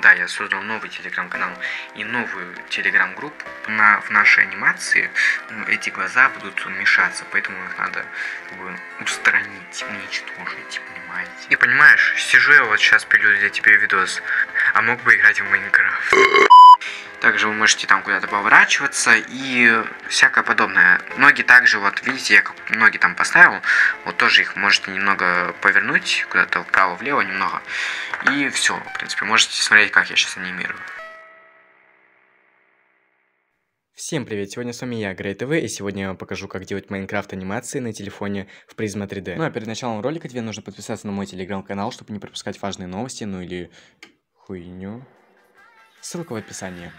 Да, я создал новый телеграм-канал и новую телеграм-группу. На, в нашей анимации ну, эти глаза будут мешаться, поэтому их надо как бы, устранить, уничтожить, понимаете? И понимаешь, сижу я вот сейчас пилю для тебя видос, а мог бы играть в Майнкрафт. Также вы можете там куда-то поворачиваться и всякое подобное. Ноги также, вот видите, я ноги там поставил, вот тоже их можете немного повернуть куда-то вправо-влево немного. И все, в принципе, можете смотреть, как я сейчас анимирую. Всем привет, сегодня с вами я, Грей ТВ, и сегодня я вам покажу, как делать Майнкрафт анимации на телефоне в Prisma 3D. Ну а перед началом ролика тебе нужно подписаться на мой телеграм-канал, чтобы не пропускать важные новости, ну или хуйню. Ссылка в описании.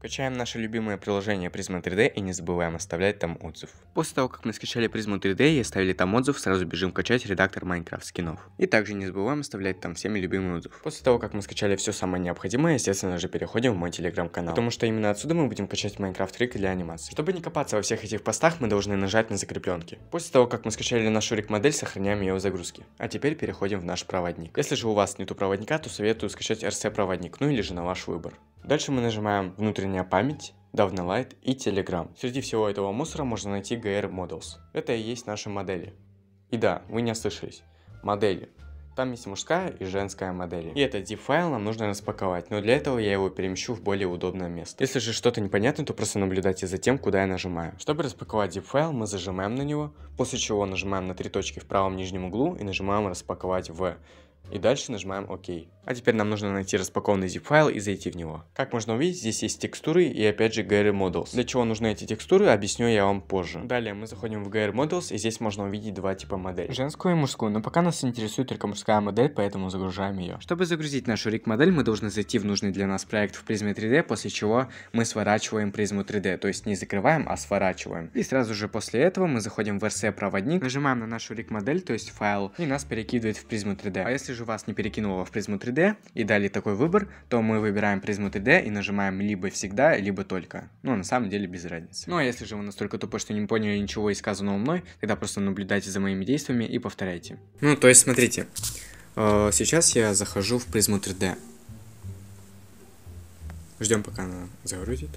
Скачаем наше любимое приложение Prisma 3D и не забываем оставлять там отзыв. После того, как мы скачали Prisma 3D и оставили там отзыв, сразу бежим качать редактор Minecraft скинов. И также не забываем оставлять там всеми любимый отзыв. После того, как мы скачали все самое необходимое, естественно же переходим в мой телеграм-канал. Потому что именно отсюда мы будем качать Minecraft трик для анимации. Чтобы не копаться во всех этих постах, мы должны нажать на закрепленки. После того, как мы скачали нашу рик модель, сохраняем ее в загрузке. А теперь переходим в наш проводник. Если же у вас нету проводника, то советую скачать RC проводник, ну или же на ваш выбор. Дальше мы нажимаем внутренняя память, Light и Telegram. Среди всего этого мусора можно найти GR Models. Это и есть наши модели. И да, вы не ослышались. Модели. Там есть мужская и женская модели. И этот zip файл нам нужно распаковать, но для этого я его перемещу в более удобное место. Если же что-то непонятно, то просто наблюдайте за тем, куда я нажимаю. Чтобы распаковать zip файл, мы зажимаем на него, после чего нажимаем на три точки в правом нижнем углу и нажимаем распаковать в. И дальше нажимаем ОК. А теперь нам нужно найти распакованный zip файл и зайти в него. Как можно увидеть, здесь есть текстуры и опять же GR Models. Для чего нужны эти текстуры, объясню я вам позже. Далее мы заходим в GR Models и здесь можно увидеть два типа моделей. Женскую и мужскую, но пока нас интересует только мужская модель, поэтому загружаем ее. Чтобы загрузить нашу рик модель, мы должны зайти в нужный для нас проект в призме 3D, после чего мы сворачиваем призму 3D, то есть не закрываем, а сворачиваем. И сразу же после этого мы заходим в RC проводник, нажимаем на нашу рик модель, то есть файл, и нас перекидывает в призму 3D. А если же вас не перекинуло в призму 3D и далее такой выбор, то мы выбираем призму 3D и нажимаем либо всегда, либо только. Ну, на самом деле без разницы. Ну, а если же вы настолько тупой, что не поняли ничего из сказанного мной, тогда просто наблюдайте за моими действиями и повторяйте. Ну, то есть, смотрите. Э, сейчас я захожу в призму 3D. Ждем, пока она загрузит.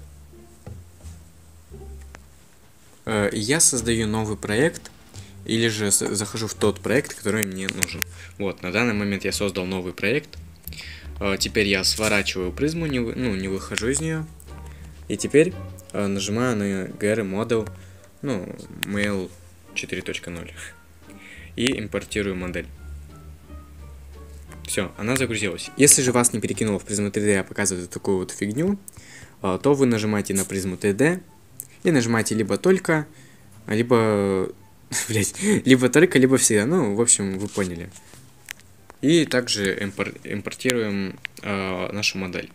Э, я создаю новый проект, или же захожу в тот проект, который мне нужен. Вот, на данный момент я создал новый проект. А, теперь я сворачиваю призму, не, ну, не выхожу из нее. И теперь а, нажимаю на GR Model, ну, Mail 4.0. И импортирую модель. Все, она загрузилась. Если же вас не перекинуло в призму 3D, а показывает такую вот фигню, а, то вы нажимаете на призму 3D и нажимаете либо только, либо, блять, либо только, либо всегда. Ну, в общем, вы поняли. И также импортируем э, нашу модель.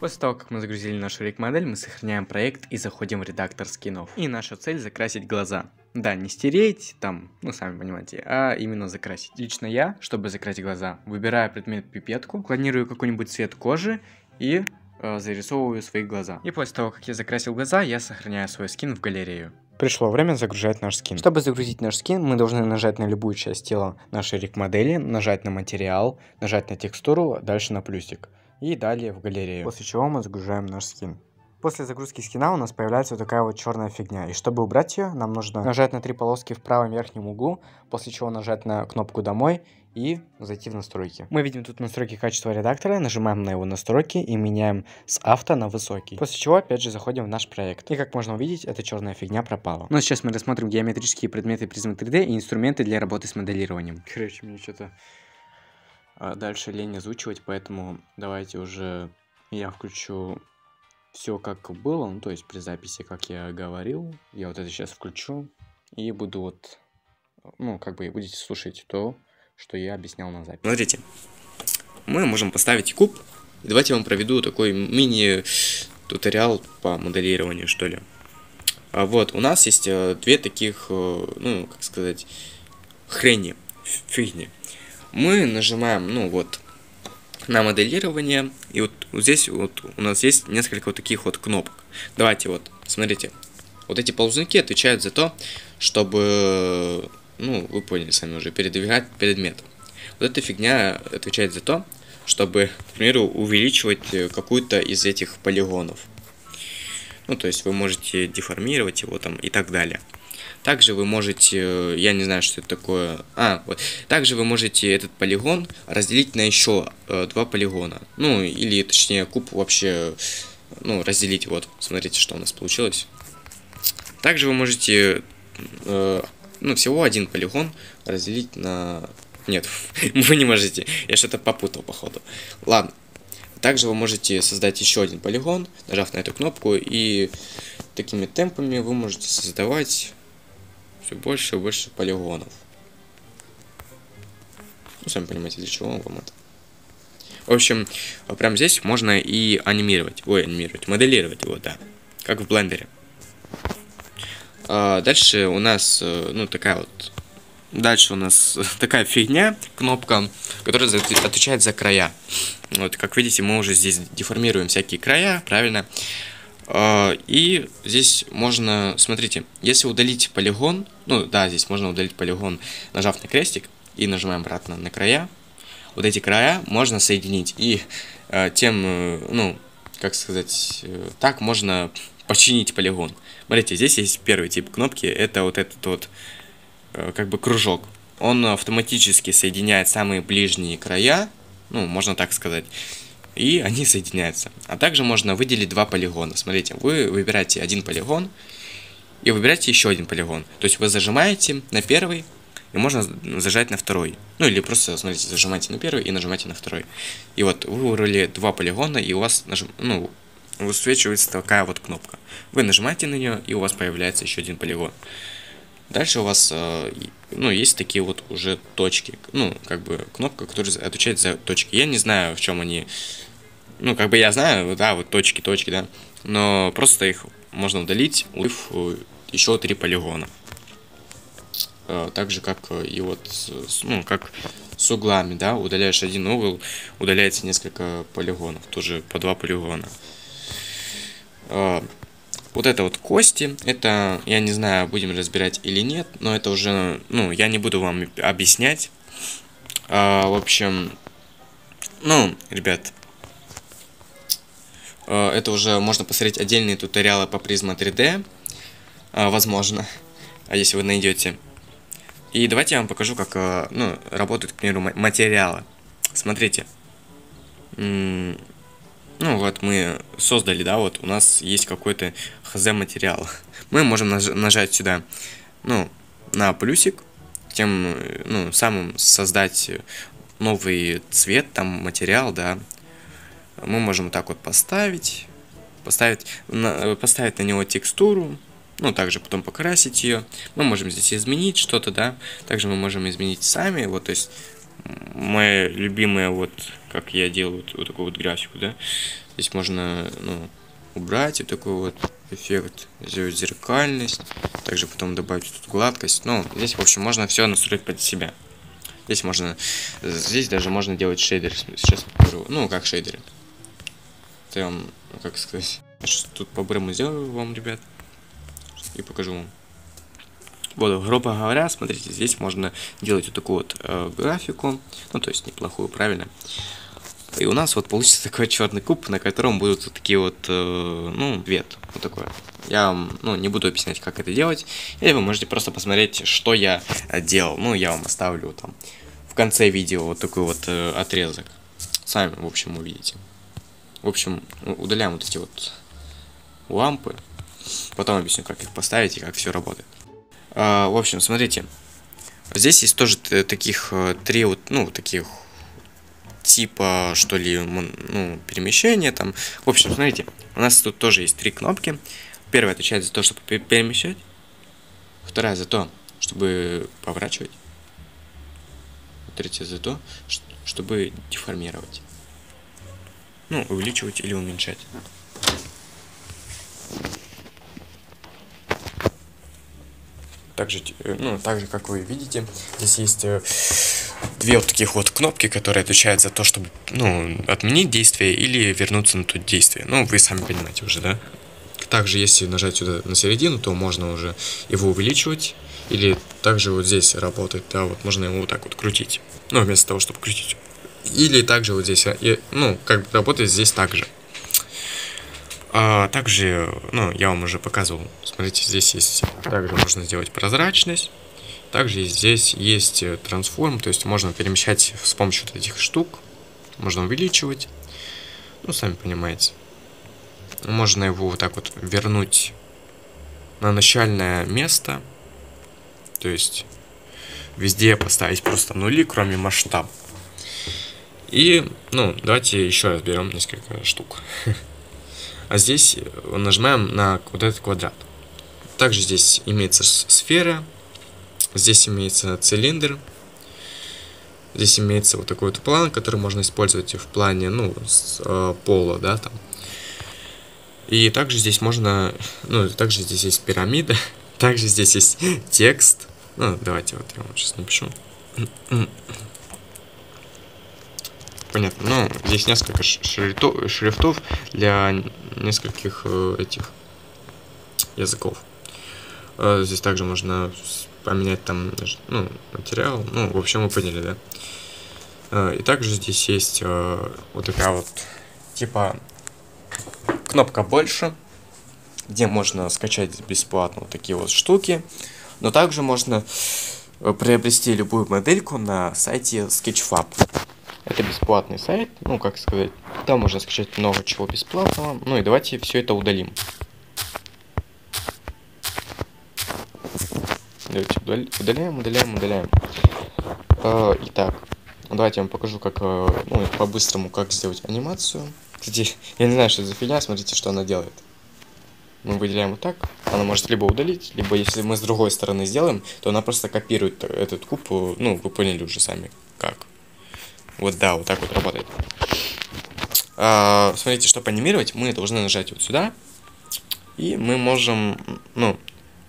После того, как мы загрузили нашу рик-модель, мы сохраняем проект и заходим в редактор скинов. И наша цель закрасить глаза. Да, не стереть, там, ну сами понимаете, а именно закрасить. Лично я, чтобы закрасить глаза, выбираю предмет пипетку, клонирую какой-нибудь цвет кожи и э, зарисовываю свои глаза. И после того, как я закрасил глаза, я сохраняю свой скин в галерею. Пришло время загружать наш скин. Чтобы загрузить наш скин, мы должны нажать на любую часть тела нашей рик-модели, нажать на материал, нажать на текстуру, дальше на плюсик. И далее в галерею. После чего мы загружаем наш скин. После загрузки скина у нас появляется вот такая вот черная фигня. И чтобы убрать ее, нам нужно нажать на три полоски в правом верхнем углу, после чего нажать на кнопку «Домой» и зайти в настройки. Мы видим тут настройки качества редактора, нажимаем на его настройки и меняем с авто на высокий. После чего опять же заходим в наш проект. И как можно увидеть, эта черная фигня пропала. Ну а сейчас мы рассмотрим геометрические предметы призмы 3D и инструменты для работы с моделированием. Короче, мне что-то а, дальше лень озвучивать, поэтому давайте уже я включу все как было, ну то есть при записи, как я говорил, я вот это сейчас включу и буду вот, ну как бы будете слушать то, что я объяснял на записи. Смотрите, мы можем поставить куб, и давайте я вам проведу такой мини-туториал по моделированию, что ли. А вот, у нас есть э, две таких, э, ну, как сказать, хрени, фигни. Мы нажимаем, ну вот, на моделирование. И вот, вот здесь вот у нас есть несколько вот таких вот кнопок. Давайте вот, смотрите. Вот эти ползунки отвечают за то, чтобы, ну, вы поняли сами уже, передвигать предмет. Вот эта фигня отвечает за то, чтобы, к примеру, увеличивать э, какую-то из этих полигонов. Ну, то есть вы можете деформировать его там и так далее. Также вы можете, э, я не знаю, что это такое. А, вот. Также вы можете этот полигон разделить на еще э, два полигона. Ну, или точнее куб вообще, ну, разделить. Вот, смотрите, что у нас получилось. Также вы можете, э, ну, всего один полигон разделить на... Нет, вы не можете. Я что-то попутал, походу. Ладно. Также вы можете создать еще один полигон, нажав на эту кнопку, и такими темпами вы можете создавать все больше и больше полигонов. Ну, сами понимаете, для чего вам это. В общем, прямо здесь можно и анимировать. Ой, анимировать, моделировать его, да. Как в блендере. А дальше у нас, э, ну, такая вот... Дальше у нас такая фигня, кнопка, которая отвечает за края. Вот, как видите, мы уже здесь деформируем всякие края, правильно? А, и здесь можно, смотрите, если удалить полигон, ну да, здесь можно удалить полигон, нажав на крестик и нажимаем обратно на края, вот эти края можно соединить. И э, тем, э, ну, как сказать, так можно починить полигон. Смотрите, здесь есть первый тип кнопки, это вот этот вот, э, как бы кружок. Он автоматически соединяет самые ближние края, ну, можно так сказать, и они соединяются. А также можно выделить два полигона. Смотрите, вы выбираете один полигон и выбираете еще один полигон. То есть вы зажимаете на первый, и можно зажать на второй. Ну или просто, смотрите, зажимаете на первый и нажимаете на второй. И вот вы выбрали два полигона, и у вас нажим... ну, высвечивается такая вот кнопка. Вы нажимаете на нее, и у вас появляется еще один полигон. Дальше у вас, э, ну, есть такие вот уже точки, ну, как бы кнопка, которая отвечает за точки. Я не знаю, в чем они, ну, как бы я знаю, да, вот точки, точки, да, но просто их можно удалить, удалив э, еще три полигона. Э, так же, как и вот, ну, как с углами, да, удаляешь один угол, удаляется несколько полигонов, тоже по два полигона. Вот это вот кости, это, я не знаю, будем разбирать или нет, но это уже, ну, я не буду вам объяснять. А, в общем, ну, ребят, а, это уже можно посмотреть отдельные туториалы по призма 3D, а, возможно, а если вы найдете. И давайте я вам покажу, как, а, ну, работают, к примеру, материалы. Смотрите. Ну вот мы создали, да, вот у нас есть какой-то хз материал. Мы можем наж нажать сюда, ну, на плюсик, тем, ну, самым создать новый цвет, там, материал, да. Мы можем так вот поставить, поставить на, поставить на него текстуру, ну, также потом покрасить ее. Мы можем здесь изменить что-то, да. Также мы можем изменить сами, вот, то есть моя любимая вот, как я делаю вот, вот такую вот графику, да. Здесь можно, ну, убрать вот такой вот эффект, сделать зеркальность, также потом добавить тут гладкость. Ну, здесь, в общем, можно все настроить под себя. Здесь можно, здесь даже можно делать шейдер. Сейчас покажу, ну, как шейдеры. Я вам, как сказать, тут по-бырому сделаю вам, ребят, и покажу вам. Вот, грубо говоря, смотрите, здесь можно делать вот такую вот э, графику, ну, то есть неплохую, правильно? И у нас вот получится такой черный куб, на котором будут вот такие вот, э, ну, цвет, вот такой. Я ну, не буду объяснять, как это делать, или вы можете просто посмотреть, что я э, делал. Ну, я вам оставлю там в конце видео вот такой вот э, отрезок. Сами, в общем, увидите. В общем, удаляем вот эти вот лампы. Потом объясню, как их поставить и как все работает. А, в общем, смотрите. Здесь есть тоже таких э, три вот, ну, таких типа, что ли, ну, перемещения там. В общем, смотрите, у нас тут тоже есть три кнопки. Первая отвечает за то, чтобы перемещать. Вторая за то, чтобы поворачивать. Третья за то, чтобы деформировать. Ну, увеличивать или уменьшать. Также, э, ну, так же, как вы видите, здесь есть э, две вот таких вот кнопки, которые отвечают за то, чтобы, ну, отменить действие или вернуться на то действие. Ну, вы сами понимаете уже, да? также, если нажать сюда на середину, то можно уже его увеличивать. Или также вот здесь работает, да, вот можно его вот так вот крутить. Ну, вместо того, чтобы крутить. Или также вот здесь, ну, как бы работает здесь также. А, также, ну, я вам уже показывал, смотрите, здесь есть, также можно сделать прозрачность. Также здесь есть трансформ, то есть можно перемещать с помощью вот этих штук. Можно увеличивать. Ну, сами понимаете. Можно его вот так вот вернуть на начальное место. То есть везде поставить просто нули, кроме масштаба. И, ну, давайте еще раз берем несколько штук. А здесь нажимаем на вот этот квадрат. Также здесь имеется сфера, здесь имеется цилиндр, здесь имеется вот такой вот план, который можно использовать в плане, ну, с, э, пола, да, там. И также здесь можно, ну, также здесь есть пирамида, также здесь есть текст. Ну, давайте вот я вам сейчас напишу. Понятно. Ну, здесь несколько шрифтов, шрифтов для нескольких э, этих языков. Э, здесь также можно поменять там ну, материал. Ну, в общем, вы поняли, да? Э, и также здесь есть вот такая вот, типа, кнопка больше, где можно скачать бесплатно вот такие вот штуки. Но также можно приобрести любую модельку на сайте Sketchfab. Это бесплатный сайт, ну, как сказать, там можно скачать много чего бесплатного. Ну и давайте все это удалим. Давайте удаляем, удаляем, удаляем. Э, итак, давайте я вам покажу, как, э, ну, по-быстрому, как сделать анимацию. Кстати, я не знаю, что за фигня, смотрите, что она делает. Мы выделяем вот так, она может либо удалить, либо если мы с другой стороны сделаем, то она просто копирует этот куб, ну, вы поняли уже сами, как. Вот да, вот так вот работает. А, смотрите, чтобы анимировать, мы должны нажать вот сюда. И мы можем, ну,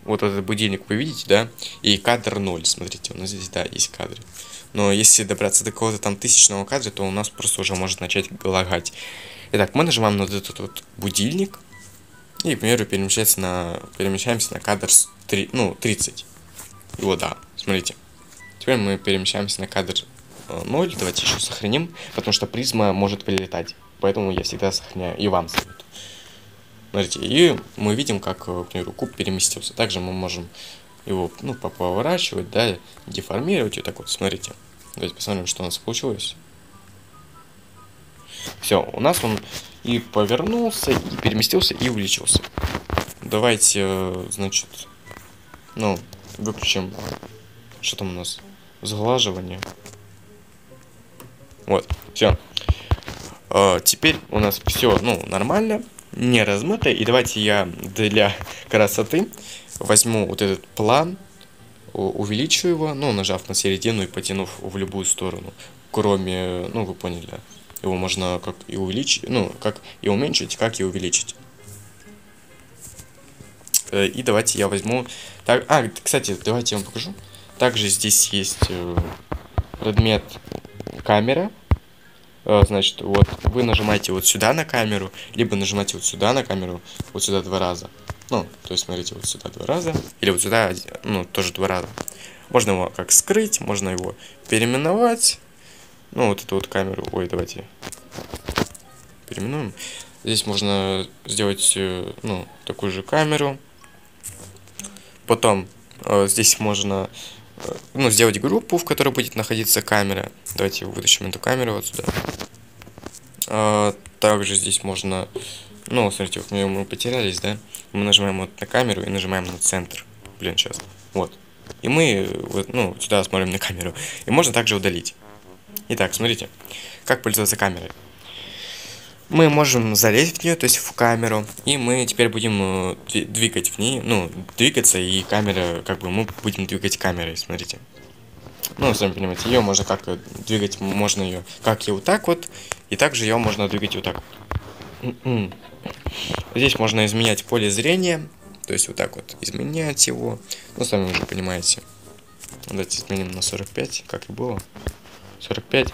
вот этот будильник вы видите, да? И кадр 0, смотрите, у нас здесь, да, есть кадры. Но если добраться до какого-то там тысячного кадра, то у нас просто уже может начать лагать. Итак, мы нажимаем на этот вот будильник. И, к примеру, перемещаемся на, перемещаемся на кадр 3, ну, 30. И вот, да, смотрите. Теперь мы перемещаемся на кадр 0, э, давайте еще сохраним, потому что призма может прилетать. Поэтому я всегда сохраняю, и вам советую. Смотрите, и мы видим, как, э, к примеру, куб переместился. Также мы можем его, ну, поворачивать, да, деформировать, вот так вот, смотрите. Давайте посмотрим, что у нас получилось. Все, у нас он и повернулся, и переместился, и увеличился. Давайте, э, значит, ну, выключим, что там у нас, сглаживание. Вот, все. А, теперь у нас все, ну, нормально, не размыто. И давайте я для красоты возьму вот этот план, увеличу его, ну, нажав на середину и потянув в любую сторону. Кроме, ну, вы поняли, его можно как и увеличить, ну, как и уменьшить, как и увеличить. Э, и давайте я возьму... Так, а, кстати, давайте я вам покажу. Также здесь есть э, предмет камера. Э, значит, вот вы нажимаете вот сюда на камеру, либо нажимаете вот сюда на камеру, вот сюда два раза. Ну, то есть, смотрите, вот сюда два раза, или вот сюда, ну, тоже два раза. Можно его как скрыть, можно его переименовать. Ну, вот эту вот камеру, ой, давайте переименуем. Здесь можно сделать, э, ну, такую же камеру. Потом э, здесь можно ну, сделать группу, в которой будет находиться камера. Давайте вытащим эту камеру вот сюда. А, также здесь можно, ну, смотрите, вот мы, мы потерялись, да? Мы нажимаем вот на камеру и нажимаем на центр. Блин, сейчас. Вот. И мы, вот, ну, сюда смотрим на камеру. И можно также удалить. Итак, смотрите, как пользоваться камерой мы можем залезть в нее, то есть в камеру, и мы теперь будем э, двигать в ней, ну, двигаться, и камера, как бы мы будем двигать камерой, смотрите. Ну, сами понимаете, ее можно как двигать, можно ее как и вот так вот, и также ее можно двигать вот так. М-м. Здесь можно изменять поле зрения, то есть вот так вот изменять его, ну, сами уже понимаете. Давайте изменим на 45, как и было. 45.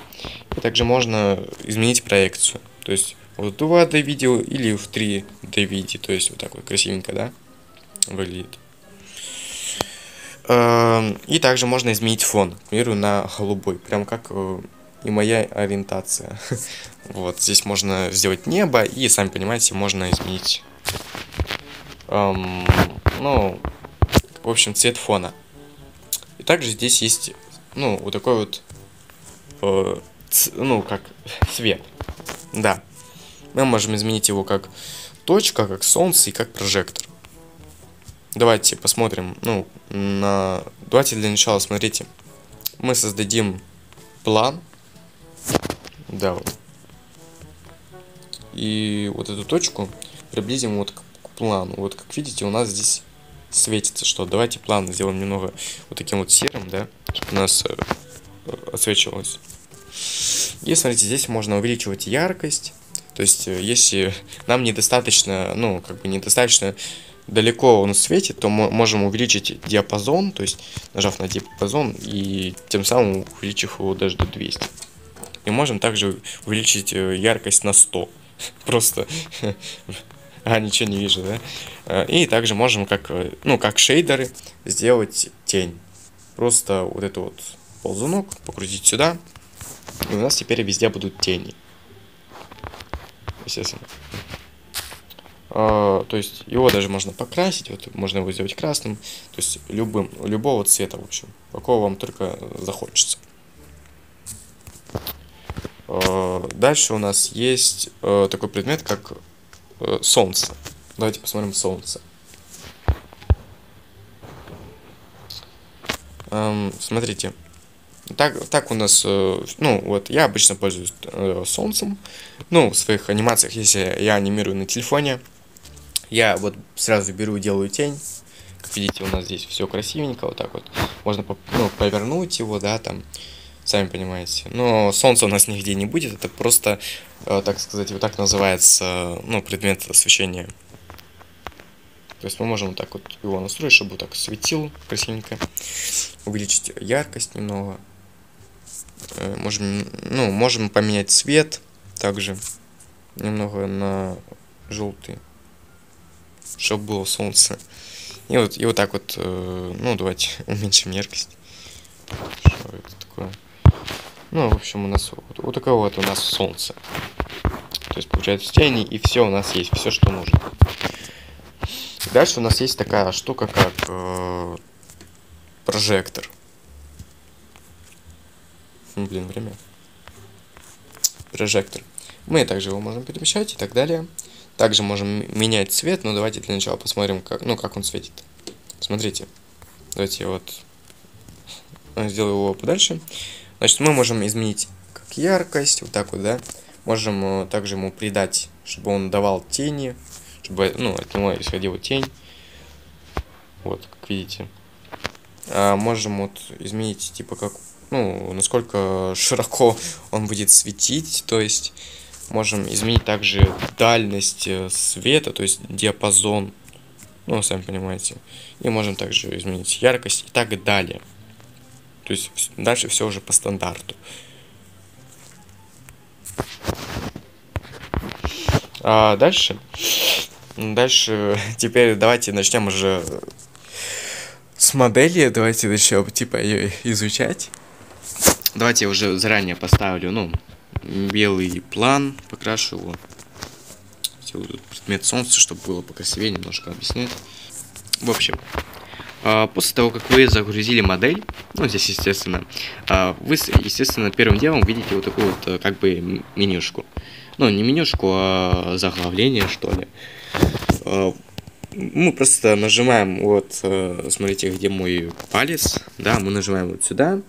И также можно изменить проекцию. То есть вот 2D видео или в 3D виде, то есть вот так вот красивенько, да, выглядит. Эм, и также можно изменить фон, к примеру, на голубой, прям как э, и моя ориентация. Вот, здесь можно сделать небо, и, сами понимаете, можно изменить, эм, ну, в общем, цвет фона. И также здесь есть, ну, вот такой вот, э, ну, как свет. Да. Мы можем изменить его как точка, как солнце и как прожектор. Давайте посмотрим, ну, на... Давайте для начала, смотрите. Мы создадим план. Да, вот. И вот эту точку приблизим вот к, плану. Вот как видите, у нас здесь светится что. Давайте план сделаем немного вот таким вот серым, да, чтобы у нас э, отсвечивалось. И смотрите, здесь можно увеличивать яркость. То есть, э, если нам недостаточно, ну, как бы недостаточно далеко он светит, то мы можем увеличить диапазон, то есть нажав на диапазон и тем самым увеличив его даже до 200. И можем также увеличить э, яркость на 100. Просто... А, ничего не вижу, да? Э, и также можем, как, ну, как шейдеры, сделать тень. Просто вот этот вот ползунок покрутить сюда, и у нас теперь везде будут тени. Естественно. А, то есть его даже можно покрасить, вот можно его сделать красным, то есть любым, любого цвета, в общем, какого вам только захочется. А, дальше у нас есть а, такой предмет, как э, солнце. Давайте посмотрим солнце. Смотрите, так, так у нас, э, ну, вот, я обычно пользуюсь э, солнцем, ну, в своих анимациях, если я анимирую на телефоне, я вот сразу беру и делаю тень. Как видите, у нас здесь все красивенько, вот так вот. Можно ну, повернуть его, да, там, сами понимаете. Но солнца у нас нигде не будет, это просто, э, так сказать, вот так называется, ну, предмет освещения. То есть мы можем вот так вот его настроить, чтобы вот так светил красивенько. Увеличить яркость немного. Э, можем, ну, можем поменять цвет также немного на желтый чтобы было солнце. И вот, и вот так вот, э, ну, давайте уменьшим яркость. Что это такое? Ну, в общем, у нас вот, вот такое вот у нас солнце. То есть, получается, тени, и все у нас есть, все, что нужно. Дальше у нас есть такая штука, как э, прожектор. Блин, время. Прожектор. Мы также его можем перемещать и так далее. Также можем менять цвет, но давайте для начала посмотрим, как, ну, как он светит. Смотрите. Давайте я вот сделаю его подальше. Значит, мы можем изменить как яркость, вот так вот, да. Можем э, также ему придать, чтобы он давал тени, чтобы, ну, от него исходила тень. Вот, как видите. А можем вот изменить, типа, как, ну, насколько широко он будет светить, то есть Можем изменить также дальность э, света, то есть диапазон. Ну, сами понимаете. И можем также изменить яркость и так далее. То есть дальше все уже по стандарту. А дальше, дальше, теперь давайте начнем уже с модели, давайте начнем типа ее изучать. Давайте я уже заранее поставлю, ну, белый план, покрашу его. Тут предмет солнца, чтобы было покрасивее, немножко объяснять. В общем, а, после того, как вы загрузили модель, ну, здесь, естественно, а, вы, естественно, первым делом видите вот такую вот, как бы, менюшку. Ну, не менюшку, а заглавление, что ли. А, мы просто нажимаем, вот, э, смотрите, где мой палец, да, мы нажимаем вот сюда,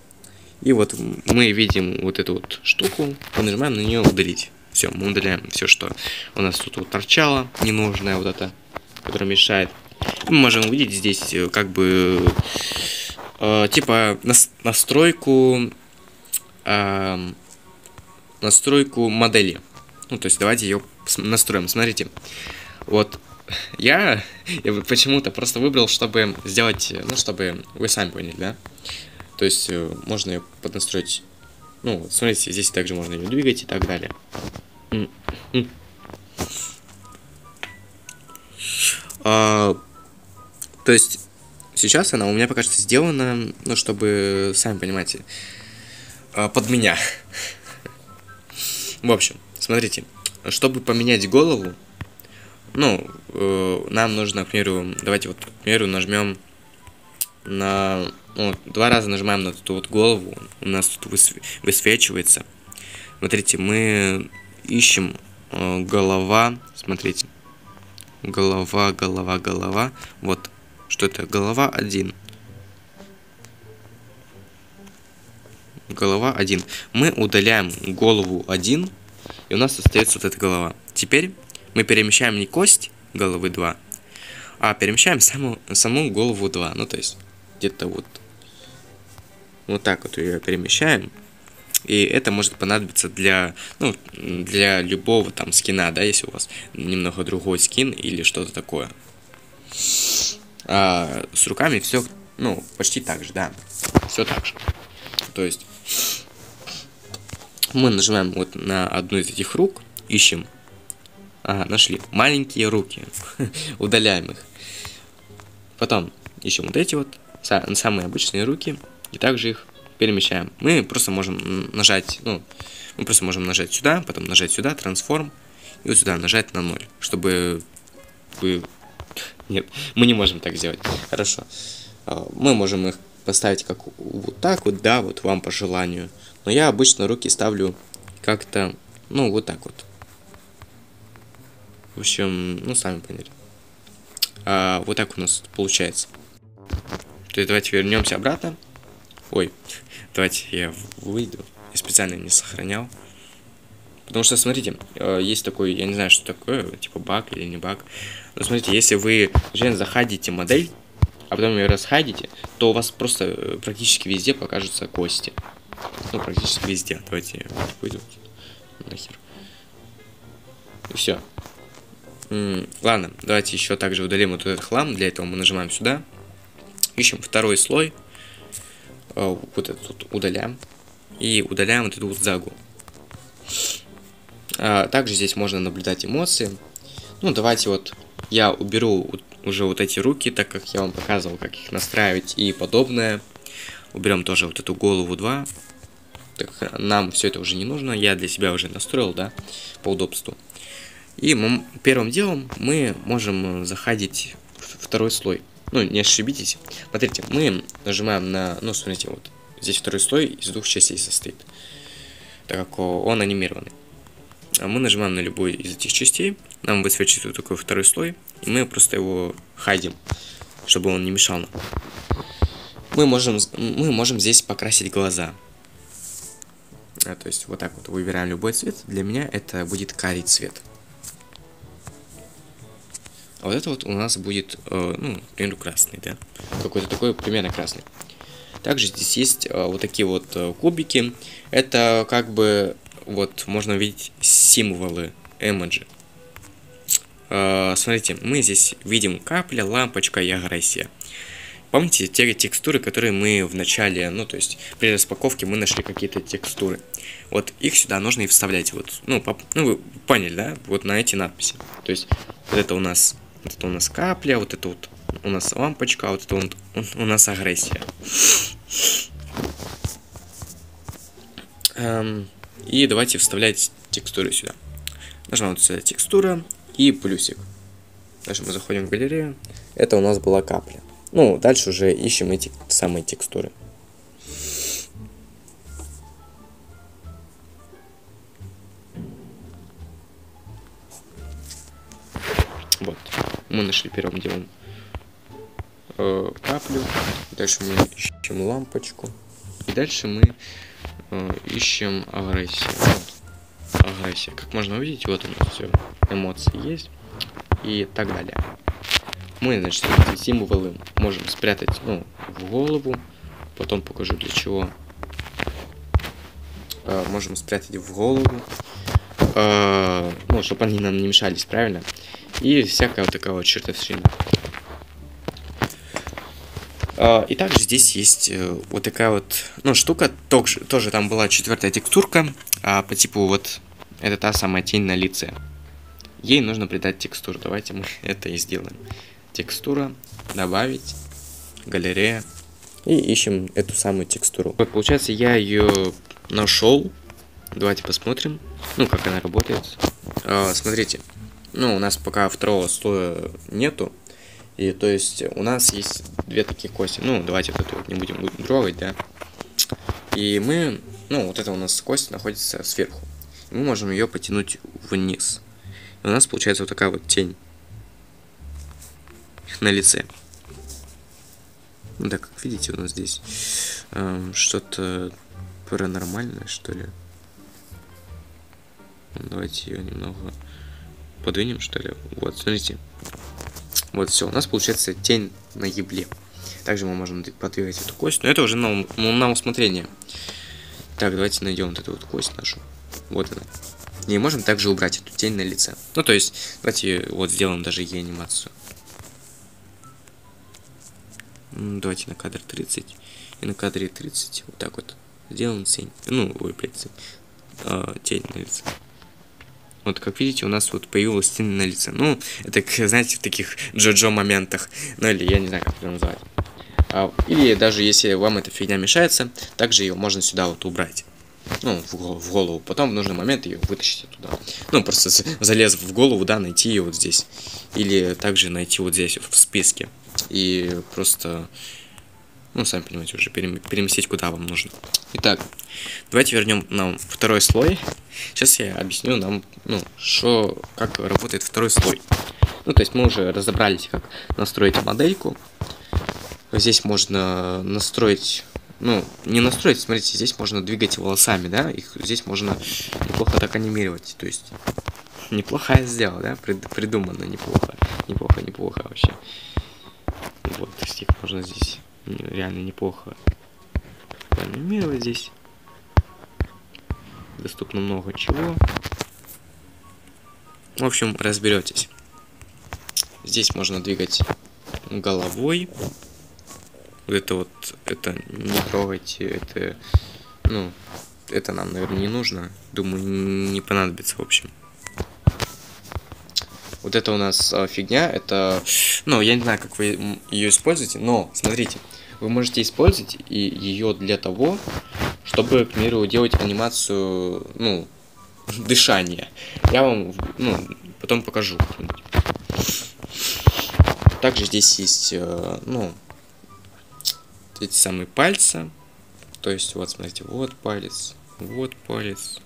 и вот мы видим вот эту вот штуку, мы нажимаем на нее удалить. Все, мы удаляем все, что у нас тут вот торчало, ненужное вот это, которое мешает. Мы можем увидеть здесь э, как бы э, типа нас, настройку э, настройку модели. Ну, то есть давайте ее настроим. Смотрите, вот я, я почему-то просто выбрал, чтобы сделать, ну, чтобы вы сами поняли, да? То есть э, можно ее поднастроить. Ну, смотрите, здесь также можно ее двигать и так далее. А, то есть сейчас она у меня пока что сделана, ну, чтобы, сами понимаете, а, под меня. В общем, смотрите, чтобы поменять голову, ну, э, нам нужно, к примеру, давайте вот, к примеру, нажмем на, ну, два раза нажимаем на эту вот голову, у нас тут высвечивается. Смотрите, мы ищем э, голова, смотрите, голова, голова, голова, вот, что это, голова 1. Голова 1. Мы удаляем голову 1, и у нас остается вот эта голова. Теперь мы перемещаем не кость головы 2, а перемещаем саму, саму голову 2. Ну, то есть, где-то вот, вот так вот ее перемещаем. И это может понадобиться для, ну, для любого там скина, да, если у вас немного другой скин или что-то такое. А с руками все, ну, почти так же, да. Все так же. То есть мы нажимаем вот на одну из этих рук, ищем. Ага, нашли. Маленькие руки. Удаляем их. Потом ищем вот эти вот, самые обычные руки, и также их перемещаем. Мы просто можем нажать, ну, мы просто можем нажать сюда, потом нажать сюда, трансформ, и вот сюда нажать на 0, чтобы вы... Нет, мы не можем так сделать. Хорошо. А, мы можем их поставить как вот так вот, да, вот вам по желанию. Но я обычно руки ставлю как-то, ну, вот так вот. В общем, ну, сами поняли. А, вот так у нас получается. То есть давайте вернемся обратно. Ой, давайте я выйду. Я специально не сохранял. Потому что, смотрите, э, есть такой, я не знаю, что такое, типа баг или не баг. Но смотрите, если вы уже заходите модель, а потом ее расхайдите, то у вас просто э, практически везде покажутся кости. Ну, практически везде. Давайте я выйду. Нахер. И все. ладно, давайте еще также удалим вот этот хлам. Для этого мы нажимаем сюда. Ищем второй слой. Э, вот этот вот удаляем. И удаляем вот эту вот загу. А, также здесь можно наблюдать эмоции. Ну, давайте вот я уберу уже вот эти руки, так как я вам показывал, как их настраивать и подобное. Уберем тоже вот эту голову 2. Так нам все это уже не нужно, я для себя уже настроил, да, по удобству. И мы, первым делом мы можем заходить в второй слой. Ну, не ошибитесь. Смотрите, мы нажимаем на... Ну, смотрите, вот. Здесь второй слой из двух частей состоит. Так как он анимированный. А мы нажимаем на любой из этих частей. Нам высвечивается вот такой второй слой. И мы просто его хайдим, чтобы он не мешал нам. Мы можем, мы можем здесь покрасить глаза. А, то есть вот так вот выбираем любой цвет. Для меня это будет карий цвет. А вот это вот у нас будет, э, ну, к красный, да? Какой-то такой примерно красный. Также здесь есть э, вот такие вот э, кубики. Это как бы, вот, можно увидеть символы, эмоджи. Э, смотрите, мы здесь видим капля, лампочка и агрессия. Помните те текстуры, которые мы в начале, ну, то есть при распаковке мы нашли какие-то текстуры. Вот их сюда нужно и вставлять, вот, ну, по, ну вы поняли, да, вот на эти надписи. То есть вот это у нас вот это у нас капля, вот это вот у нас лампочка, вот это вот у нас агрессия. Эм, и давайте вставлять текстуры сюда. Нажимаем вот сюда текстура и плюсик. Дальше мы заходим в галерею. Это у нас была капля. Ну, дальше уже ищем эти самые текстуры. Мы нашли первым делом э, каплю. Дальше мы ищем лампочку. И дальше мы э, ищем агрессию. Вот. Агрессия. Как можно увидеть, вот у нас все. Эмоции есть. И так далее. Мы, значит, эти символы можем спрятать ну, в голову. Потом покажу для чего. Э, можем спрятать в голову. Э, ну, чтобы они нам не мешались, правильно? И всякая вот такая вот чертовщина. А, и также здесь есть э, вот такая вот, ну, штука, тоже, тоже там была четвертая текстурка, а по типу вот, это та самая тень на лице. ей нужно придать текстуру. Давайте мы это и сделаем. Текстура, добавить, галерея. И ищем эту самую текстуру. Вот, получается, я ее нашел. Давайте посмотрим, ну, как она работает. А, смотрите, ну, у нас пока второго слоя нету. И то есть у нас есть две такие кости. Ну, давайте вот эту вот не будем трогать, да. И мы, ну, вот это у нас кость находится сверху. Мы можем ее потянуть вниз. И у нас получается вот такая вот тень на лице. Да, как видите, у нас здесь э, что-то паранормальное, что ли. Давайте ее немного подвинем, что ли. Вот, смотрите. Вот, все, у нас получается тень на ебле. Также мы можем подвигать эту кость, но это уже на, на усмотрение. Так, давайте найдем вот эту вот кость нашу. Вот она. И можем также убрать эту тень на лице. Ну, то есть, давайте вот сделаем даже ей анимацию. Давайте на кадр 30. И на кадре 30 вот так вот сделаем тень. Ну, ой, блядь, э, тень на лице. Вот, как видите, у нас вот появилась тень на лице. Ну, это, знаете, в таких джо-джо моментах. Ну, или я не знаю, как это назвать. А, или даже если вам эта фигня мешается, также ее можно сюда вот убрать. Ну, в голову, в голову. Потом в нужный момент ее вытащите туда. Ну, просто залез в голову, да, найти ее вот здесь. Или также найти вот здесь, в списке. И просто ну, сами понимаете, уже переместить куда вам нужно. Итак, давайте вернем нам второй слой. Сейчас я объясню нам, ну, что, как работает второй слой. Ну, то есть мы уже разобрались, как настроить модельку. Здесь можно настроить, ну, не настроить, смотрите, здесь можно двигать волосами, да, их здесь можно неплохо так анимировать, то есть неплохо я сделал, да, Прид придумано неплохо, неплохо, неплохо вообще. Вот, то есть их можно здесь реально неплохо анимировать здесь. Доступно много чего. В общем, разберетесь. Здесь можно двигать головой. Вот это вот, это не трогайте, это, ну, это нам, наверное, не нужно. Думаю, не понадобится, в общем. Вот это у нас э, фигня, это, ну, я не знаю, как вы ее используете, но, смотрите, вы можете использовать ее для того, чтобы, к примеру, делать анимацию, ну, дышания. Я вам, ну, потом покажу. Также здесь есть, э, ну, эти самые пальцы. То есть, вот, смотрите, вот палец, вот палец.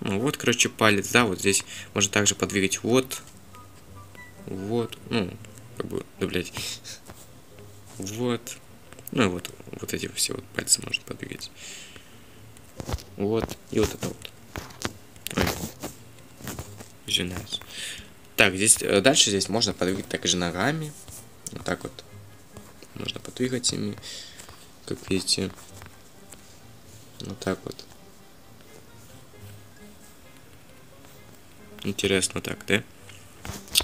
Ну, вот, короче, палец, да, вот здесь можно также подвигать вот, вот, ну, как бы, да, блядь, вот. Ну и вот, вот эти все вот пальцы можно подвигать. Вот. И вот это вот. Ой. Извиняюсь. Так, здесь э, дальше здесь можно подвигать также ногами. Вот так вот. Можно подвигать ими. Как видите. Вот так вот. Интересно так, да?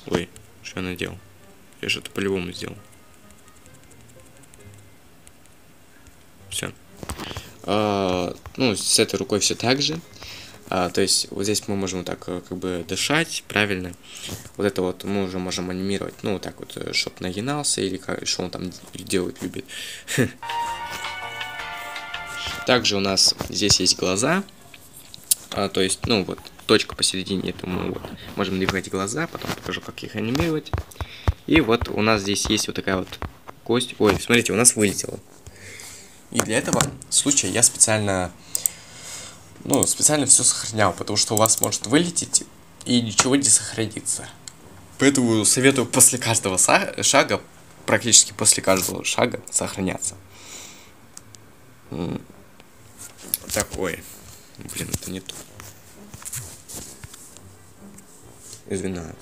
Ой, что я наделал? Я что-то по-любому сделал. Все. А, ну, с этой рукой все так же. А, то есть вот здесь мы можем так э, как бы дышать правильно. Вот это вот мы уже можем анимировать, ну вот так вот, э, чтобы нагинался или как, что он там делает, любит. Также у нас здесь есть глаза. А, то есть, ну вот, точка посередине, это мы вот можем двигать глаза, потом покажу, как их анимировать. И вот у нас здесь есть вот такая вот кость. Ой, смотрите, у нас вылетело. И для этого случая я специально, ну, специально все сохранял, потому что у вас может вылететь и ничего не сохранится. Поэтому советую после каждого шага, практически после каждого шага сохраняться. Такое. Блин, это не то. Извиняюсь.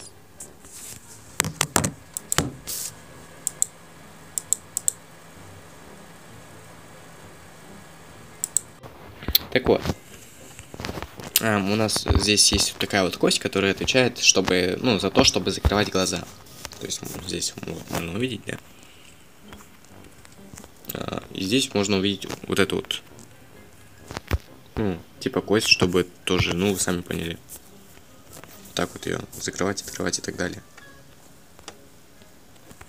Так вот, эм, у нас здесь есть вот такая вот кость, которая отвечает, чтобы, ну, за то, чтобы закрывать глаза. То есть здесь можно увидеть, да? А, и здесь можно увидеть вот эту вот, ну, типа кость, чтобы тоже, ну, вы сами поняли. Так вот ее закрывать, открывать и так далее.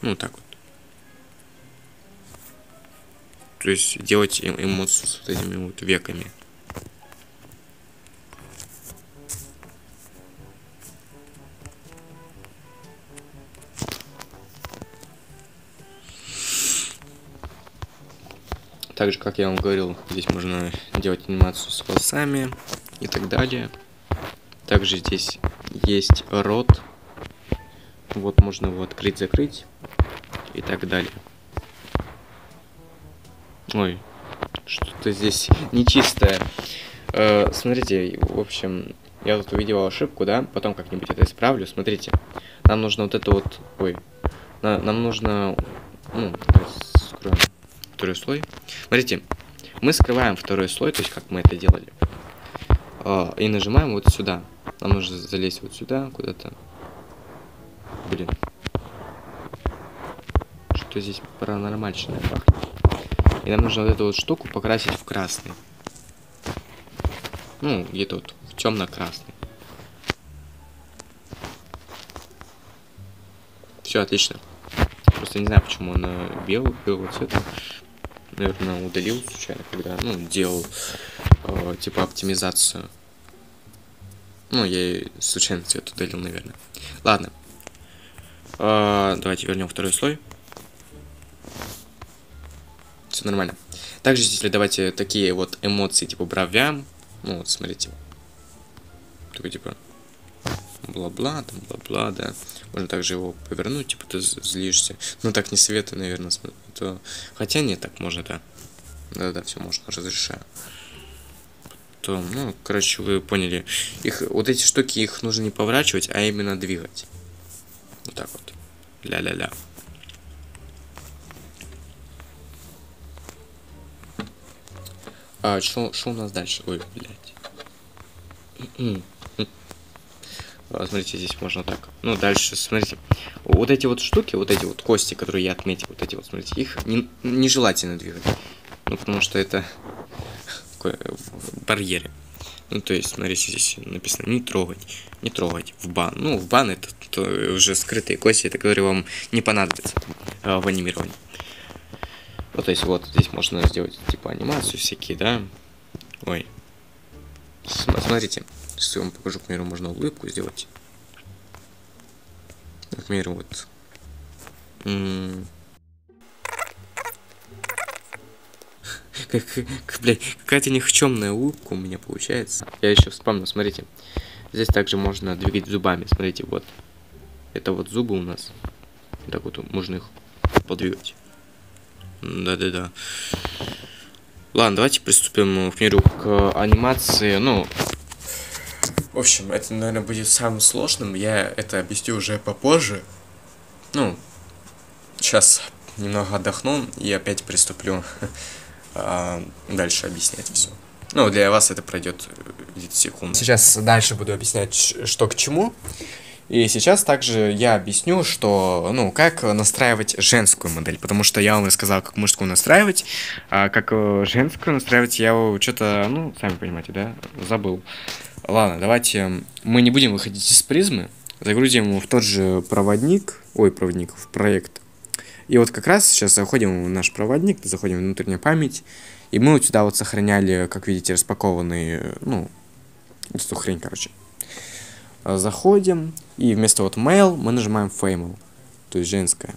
Ну, так вот. То есть делать эм, эмоцию с вот этими вот веками. Также, как я вам говорил, здесь можно делать анимацию с волосами и так далее. Также здесь есть рот. Вот можно его открыть-закрыть и так далее. Ой, что-то здесь нечистое. Э, смотрите, в общем, я тут увидел ошибку, да? Потом как-нибудь это исправлю. Смотрите, нам нужно вот это вот... Ой, на, нам нужно... Ну, скроем второй слой. Смотрите, мы скрываем второй слой, то есть как мы это делали. Э, и нажимаем вот сюда. Нам нужно залезть вот сюда, куда-то. Блин. Что здесь паранормальщина пахнет. И нам нужно вот эту вот штуку покрасить в красный. Ну, где-то вот в темно-красный. Все отлично. Просто не знаю, почему он белый, белого цвета. Наверное, удалил случайно, когда, ну, делал, э, типа, оптимизацию. Ну, я случайно цвет удалил, наверное. Ладно. Э, давайте вернем второй слой все нормально. Также здесь давайте такие вот эмоции, типа бровям. Ну, вот, смотрите. Такой, типа, бла-бла, там, бла-бла, да. Можно также его повернуть, типа, ты злишься. Ну, так не советую, наверное, то... Хотя нет, так можно, да. Да-да, все можно, разрешаю. Потом, ну, короче, вы поняли. Их, вот эти штуки, их нужно не поворачивать, а именно двигать. Вот так вот. Ля-ля-ля. А, что у нас дальше? Ой, блядь. А, смотрите, здесь можно так. Ну, дальше, смотрите. Вот эти вот штуки, вот эти вот кости, которые я отметил, вот эти вот, смотрите, их не, нежелательно двигать. Ну, потому что это барьеры. Ну, то есть, смотрите, здесь написано не трогать, не трогать в бан. Ну, в бан это то, уже скрытые кости, это которые вам не понадобятся э, в анимировании. Ну, то есть, вот здесь можно сделать, типа, анимацию всякие, да? Ой. Смотрите, если я вам покажу, к примеру, можно улыбку сделать. Например, вот. Как, как, блядь, какая-то никчемная улыбка у меня получается. Я еще вспомнил, смотрите. Здесь также можно двигать зубами. Смотрите, вот. Это вот зубы у нас. Так вот, можно их подвигать. Да-да-да. Ладно, давайте приступим, к примеру, к анимации. Ну, в общем, это, наверное, будет самым сложным. Я это объясню уже попозже. Ну, сейчас немного отдохну и опять приступлю дальше объяснять все. Ну, для вас это пройдет где-то секунд. Сейчас дальше буду объяснять, что к чему. И сейчас также я объясню, что, ну, как настраивать женскую модель, потому что я вам рассказал, как мужскую настраивать, а как э, женскую настраивать я что-то, ну, сами понимаете, да, забыл. Ладно, давайте мы не будем выходить из призмы, загрузим его в тот же проводник, ой, проводник, в проект. И вот как раз сейчас заходим в наш проводник, заходим в внутреннюю память, и мы вот сюда вот сохраняли, как видите, распакованный, ну, эту хрень, короче. Заходим, и вместо вот male мы нажимаем female, то есть женская.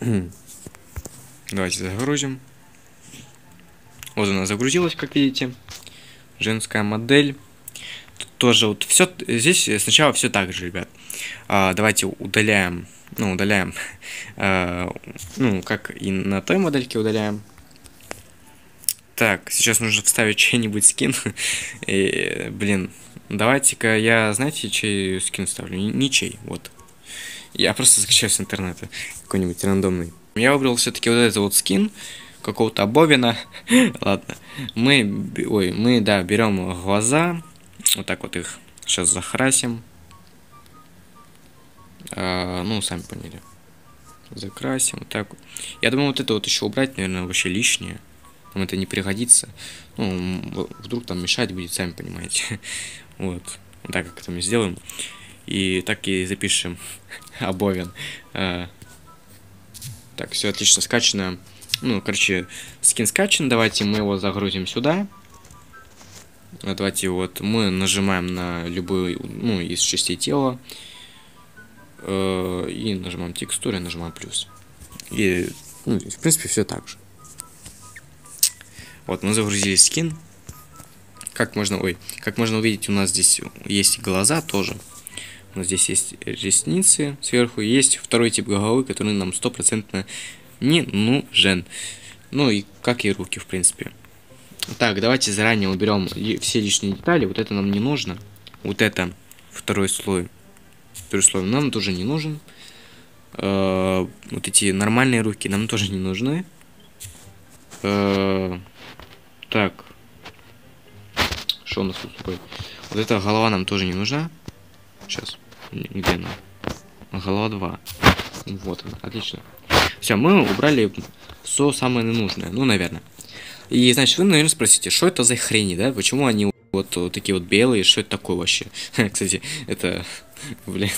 Давайте загрузим. Вот она загрузилась, как видите. Женская модель. Тут тоже вот все. Здесь сначала все так же, ребят. А, давайте удаляем. Ну, удаляем. А, ну, как и на той модельке удаляем. Так, сейчас нужно вставить чей-нибудь скин. и, блин, Давайте-ка я, знаете, чей скин ставлю? Ничей, вот. Я просто скачаю с интернета какой-нибудь рандомный. Я выбрал все-таки вот этот вот скин какого-то Бобина. Ладно. Мы, ой, мы, да, берем глаза. Вот так вот их сейчас закрасим. А, ну, сами поняли. Закрасим, вот так. Я думаю, вот это вот еще убрать, наверное, вообще лишнее. Нам это не пригодится. Ну, вдруг там мешать будет, сами понимаете. Вот. Так как это мы сделаем. И так и запишем. Обовен. А, так, все отлично скачано. Ну, короче, скин скачан. Давайте мы его загрузим сюда. Давайте вот мы нажимаем на любую, ну, из частей тела. Э, и нажимаем текстуры, нажимаем плюс. И, ну, в принципе, все так же. Вот, мы загрузили скин. Как можно, ой, как можно увидеть, у нас здесь есть глаза тоже. У нас здесь есть ресницы сверху. Есть второй тип головы, который нам стопроцентно не нужен. Ну и как и руки, в принципе. Так, давайте заранее уберем все лишние детали. Вот это нам не нужно. Вот это второй слой. Слой нам тоже не нужен. Э, вот эти нормальные руки нам тоже не нужны. Э, так. Что у нас тут такое? Вот эта голова нам тоже не нужна. Сейчас. Где она? Голова 2. Вот она. Отлично. Все, мы убрали все самое ненужное. Ну, наверное. И, значит, вы, наверное, спросите, что это за хрени, да? Почему они вот, вот такие вот белые? Что это такое вообще? Кстати, это... Блин.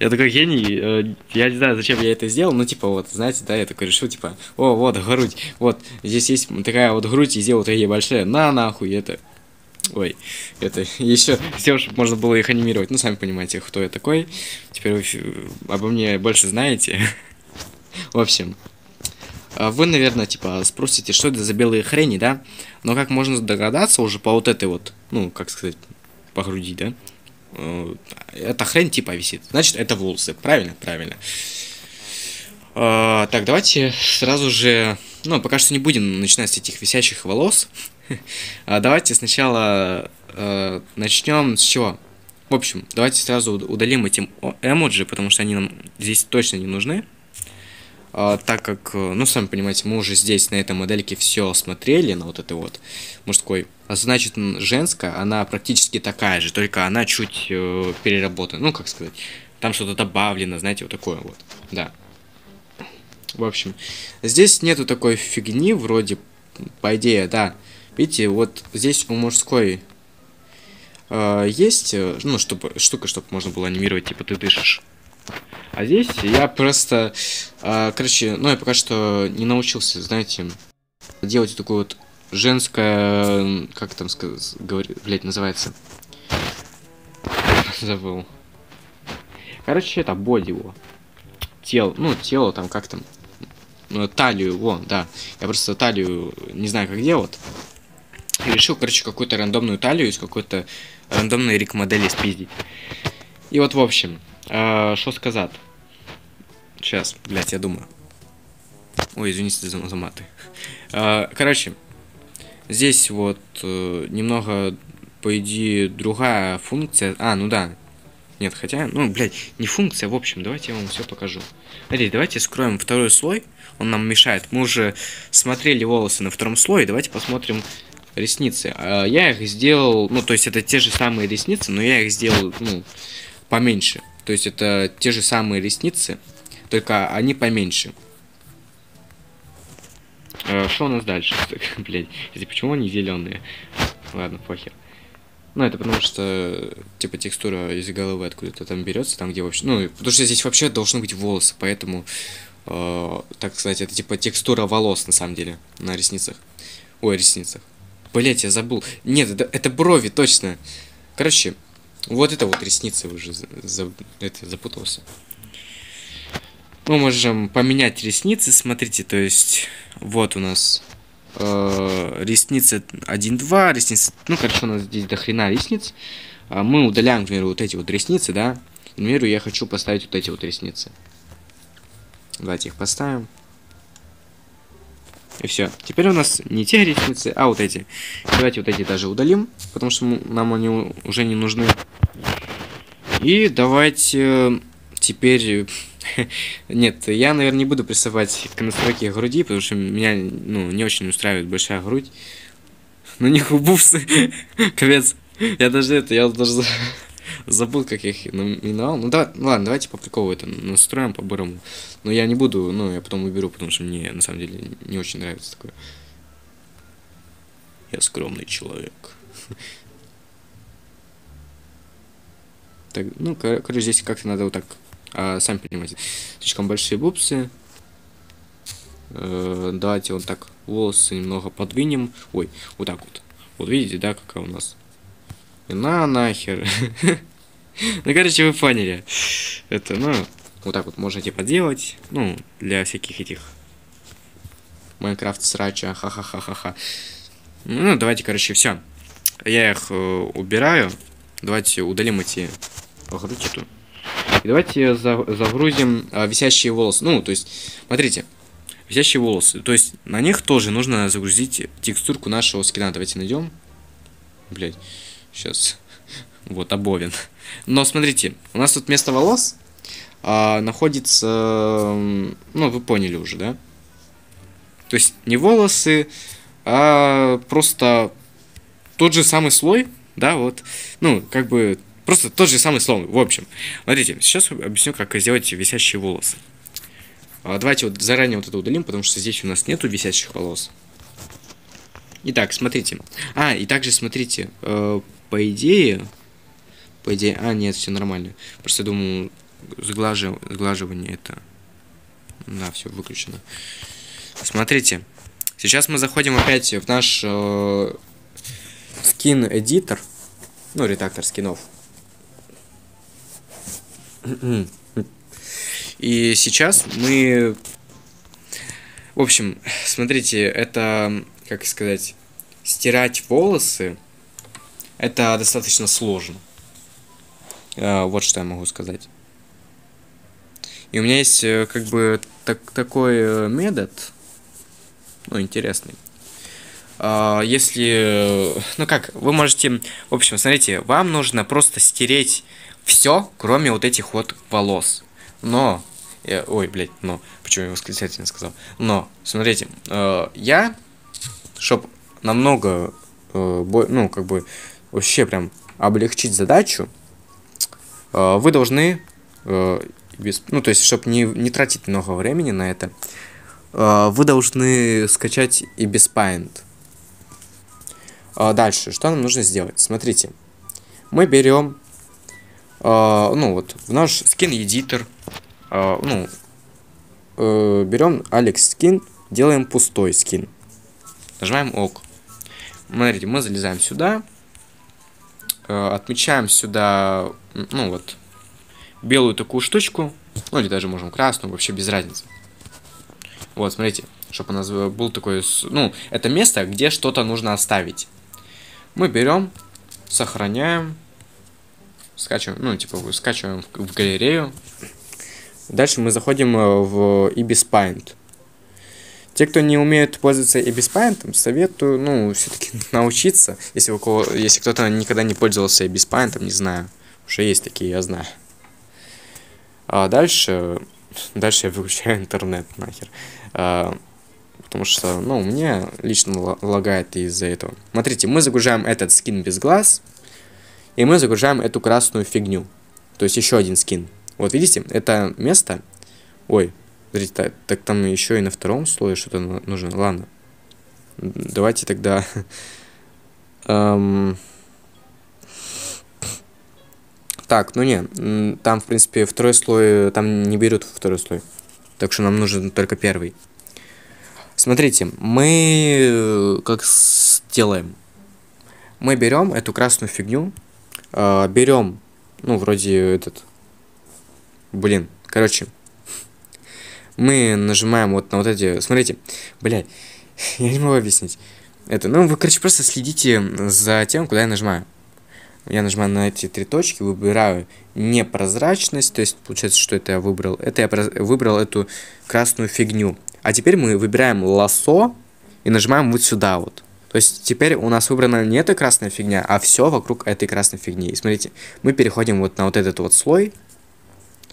Я такой гений, э, я не знаю, зачем я это сделал, ну, типа, вот, знаете, да, я такой решил, типа, о, вот, грудь, вот, здесь есть такая вот грудь, и сделал такие большие, на, нахуй, это, ой, это, еще, все, чтобы можно было их анимировать, ну, сами понимаете, кто я такой, теперь вы обо мне больше знаете, в общем, а вы, наверное, типа, спросите, что это за белые хрени, да? Но как можно догадаться уже по вот этой вот, ну, как сказать, по груди, да? Эта хрень типа висит. Значит, это волосы. Правильно? Правильно. А, так, давайте сразу же... Ну, пока что не будем начинать с этих висящих волос. а, давайте сначала э, начнем с чего? В общем, давайте сразу удалим эти эмоджи, потому что они нам здесь точно не нужны. А, так как, э, ну, сами понимаете, мы уже здесь на этой модельке все смотрели, на вот этой вот мужской. А значит, женская, она практически такая же, только она чуть э, переработана. Ну, как сказать, там что-то добавлено, знаете, вот такое вот. Да. В общем, здесь нету такой фигни, вроде, по идее, да. Видите, вот здесь у мужской э, есть, э, ну, чтобы штука, чтобы можно было анимировать, типа ты дышишь. А здесь я просто, э, короче, ну я пока что не научился, знаете, делать такую вот женское, как там сказать, блять, называется. Забыл. Короче, это боди его. Тело, ну, тело там как там. Ну, талию, вон, да. Я просто талию не знаю, как делать. И решил, короче, какую-то рандомную талию из какой-то рандомной рик модели спиздить. И вот, в общем, что а, сказать? Сейчас, блядь, я думаю. Ой, извините за, за маты. А, короче, здесь вот э, немного, по идее, другая функция. А, ну да. Нет, хотя, ну, блядь, не функция, в общем, давайте я вам все покажу. Смотрите, давайте скроем второй слой, он нам мешает. Мы уже смотрели волосы на втором слое, давайте посмотрим ресницы. А, я их сделал, ну, то есть это те же самые ресницы, но я их сделал, ну, поменьше. То есть это те же самые ресницы, только они поменьше. Э, что у нас дальше? Блять, почему они зеленые? Ладно, похер. Ну, это потому что, типа, текстура из головы откуда-то там берется, там, где вообще... Ну, потому что здесь вообще должны быть волосы, поэтому, э, так сказать, это, типа, текстура волос, на самом деле, на ресницах. Ой, ресницах. Блять, я забыл. Нет, это, это брови, точно. Короче, вот это вот ресницы уже за, за, это, запутался. Мы можем поменять ресницы, смотрите, то есть вот у нас э, ресницы 1-2, ресницы, ну, короче, у нас здесь до хрена ресниц. А мы удаляем, например, вот эти вот ресницы, да. Например, я хочу поставить вот эти вот ресницы. Давайте их поставим. И все. Теперь у нас не те ресницы, а вот эти. Давайте вот эти даже удалим, потому что нам они уже не нужны. И давайте теперь... Нет, я, наверное, не буду прессовать к настройке груди, потому что меня ну, не очень устраивает большая грудь. Ну, не хубувсы. Капец. Я даже это, я даже забыл, как их номиновал. Ну, да, ладно, давайте по приколу это настроим по-бырому. Но я не буду, ну, я потом уберу, потому что мне, на самом деле, не очень нравится такое. Я скромный человек. Так, ну, короче, здесь как-то надо вот так, а, сами понимаете, слишком большие бубсы. Э, давайте вот так волосы немного подвинем. Ой, вот так вот. Вот видите, да, какая у нас? На нахер. ну, короче, вы поняли. Это, ну, вот так вот можете поделать. Ну, для всяких этих Майнкрафт срача, ха-ха-ха-ха-ха. Ну, давайте, короче, все. Я их э, убираю. Давайте удалим эти грудь эту. И давайте за загрузим э, висящие волосы. Ну, то есть, смотрите, висящие волосы. То есть, на них тоже нужно загрузить текстурку нашего скина. Давайте найдем. Блять, сейчас. Вот, обовен. Но смотрите, у нас тут вместо волос а, находится, ну, вы поняли уже, да? То есть не волосы, а просто тот же самый слой, да, вот, ну, как бы, просто тот же самый слой, в общем. Смотрите, сейчас объясню, как сделать висящие волосы. А, давайте вот заранее вот это удалим, потому что здесь у нас нету висящих волос. Итак, смотрите. А, и также смотрите, э, по идее, по идее, а, нет, все нормально. Просто думаю, сглажив... сглаживание это... Да, все выключено. Смотрите, сейчас мы заходим опять в наш э, скин-эдитор, ну, редактор скинов. И сейчас мы... В общем, смотрите, это, как сказать, стирать волосы, это достаточно сложно. Э, вот что я могу сказать. И у меня есть э, как бы так, такой э, метод, ну, интересный. А, если, ну как, вы можете, в общем, смотрите, вам нужно просто стереть все, кроме вот этих вот волос. Но, я, ой, блядь, но, почему я восклицательно сказал? Но, смотрите, э, я, чтобы намного, э, бо, ну, как бы, вообще прям облегчить задачу, э, вы должны э, без, ну, то есть, чтобы не, не тратить много времени на это, э, вы должны скачать и без Paint. Э, дальше, что нам нужно сделать? Смотрите, мы берем, э, ну, вот, в наш скин-эдитор, ну, берем Alex Skin, делаем пустой скин. Нажимаем ОК. Смотрите, мы залезаем сюда, отмечаем сюда, ну вот, белую такую штучку, ну или даже можем красную, вообще без разницы. Вот, смотрите, чтобы у нас был такой, ну, это место, где что-то нужно оставить. Мы берем, сохраняем, скачиваем, ну, типа, скачиваем в, в галерею. Дальше мы заходим э, в Ibis Paint. Те, кто не умеет пользоваться Ibis Paint, советую, ну, все-таки научиться, если у кого, если кто-то никогда не пользовался Ibis Paint, не знаю, уже есть такие, я знаю. А дальше, дальше я выключаю интернет нахер. А, потому что, ну, мне лично лагает из-за этого. Смотрите, мы загружаем этот скин без глаз, и мы загружаем эту красную фигню. То есть еще один скин. Вот видите, это место... Ой, смотрите, так, так там еще и на втором слое что-то нужно. Ладно. Давайте тогда... эм... Так, ну не, там, в принципе, второй слой, там не берут второй слой. Так что нам нужен только первый. Смотрите, мы э, как сделаем? Мы берем эту красную фигню, э, берем, ну, вроде этот, блин, короче, мы нажимаем вот на вот эти, смотрите, блядь, я не могу объяснить. Это, ну, вы, короче, просто следите за тем, куда я нажимаю я нажимаю на эти три точки, выбираю непрозрачность, то есть получается, что это я выбрал. Это я выбрал эту красную фигню. А теперь мы выбираем лосо и нажимаем вот сюда вот. То есть теперь у нас выбрана не эта красная фигня, а все вокруг этой красной фигни. И смотрите, мы переходим вот на вот этот вот слой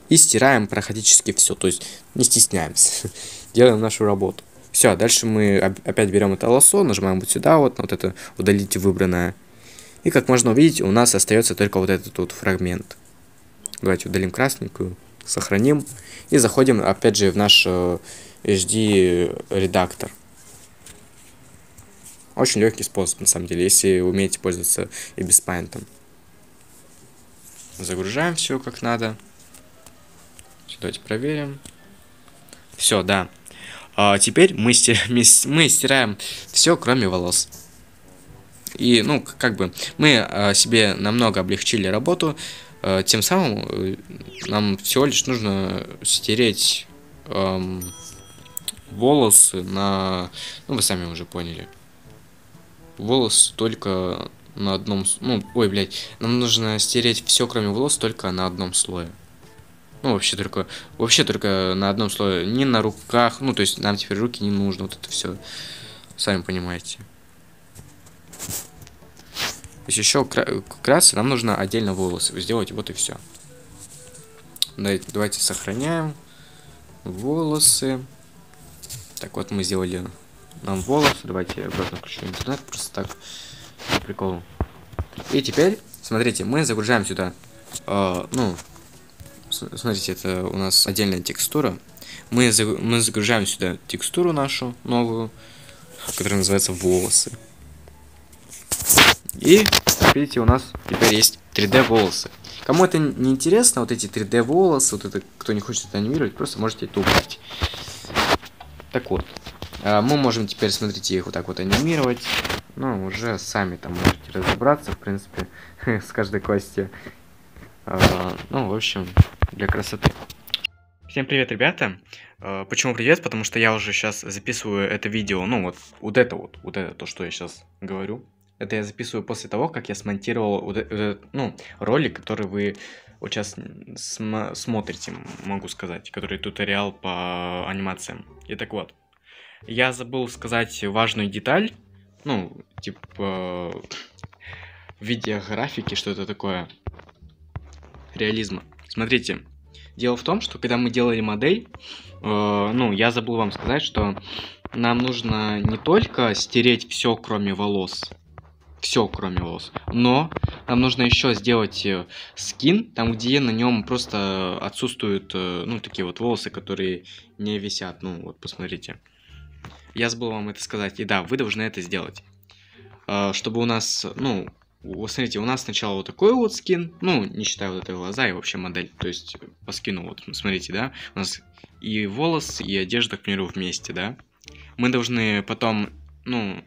и стираем практически все. То есть не стесняемся, делаем нашу работу. Все, дальше мы опять берем это лосо, нажимаем вот сюда вот, вот это удалить выбранное и как можно увидеть, у нас остается только вот этот вот фрагмент. Давайте удалим красненькую, сохраним. И заходим опять же в наш э, HD редактор. Очень легкий способ на самом деле, если умеете пользоваться и без paint. Загружаем все как надо. Давайте проверим. Все, да. А теперь мы, стир... мы стираем все, кроме волос. И, ну, как бы, мы а, себе намного облегчили работу. А, тем самым э, нам всего лишь нужно стереть волосы на... Ну, вы сами уже поняли. Волос только на одном... Ну, ой, блядь. Нам нужно стереть все, кроме волос, только на одном слое. Ну, вообще только, вообще только на одном слое. Не на руках. Ну, то есть нам теперь руки не нужно. Вот это все. Сами понимаете. То есть еще краситься нам нужно отдельно волосы сделать. Вот и все. Давайте сохраняем. Волосы. Так, вот мы сделали нам волосы. Давайте обратно включу интернет. Просто так. Прикол. И теперь, смотрите, мы загружаем сюда. Э, ну, смотрите, это у нас отдельная текстура. Мы, мы загружаем сюда текстуру нашу новую, которая называется волосы. И, видите, у нас теперь есть 3D волосы. Кому это не интересно, вот эти 3D волосы, вот это, кто не хочет это анимировать, просто можете это убрать. Так вот, мы можем теперь, смотрите, их вот так вот анимировать. Ну, уже сами там можете разобраться, в принципе, с каждой кости. А, ну, в общем, для красоты. Всем привет, ребята. А, почему привет? Потому что я уже сейчас записываю это видео, ну вот, вот это вот, вот это то, что я сейчас говорю. Это я записываю после того, как я смонтировал вот этот, ну, ролик, который вы вот сейчас см смотрите, могу сказать, который туториал по анимациям. И так вот, я забыл сказать важную деталь, ну, типа, в виде графики, что это такое реализма. Смотрите, дело в том, что когда мы делали модель, э, ну, я забыл вам сказать, что нам нужно не только стереть все, кроме волос, все, кроме волос, но нам нужно еще сделать э, скин, там, где на нем просто отсутствуют, э, ну, такие вот волосы, которые не висят, ну, вот, посмотрите. Я забыл вам это сказать, и да, вы должны это сделать. Э, чтобы у нас, ну, вот смотрите, у нас сначала вот такой вот скин, ну, не считая вот этой глаза и вообще модель, то есть по скину, вот, смотрите, да, у нас и волос, и одежда, к примеру, вместе, да. Мы должны потом, ну,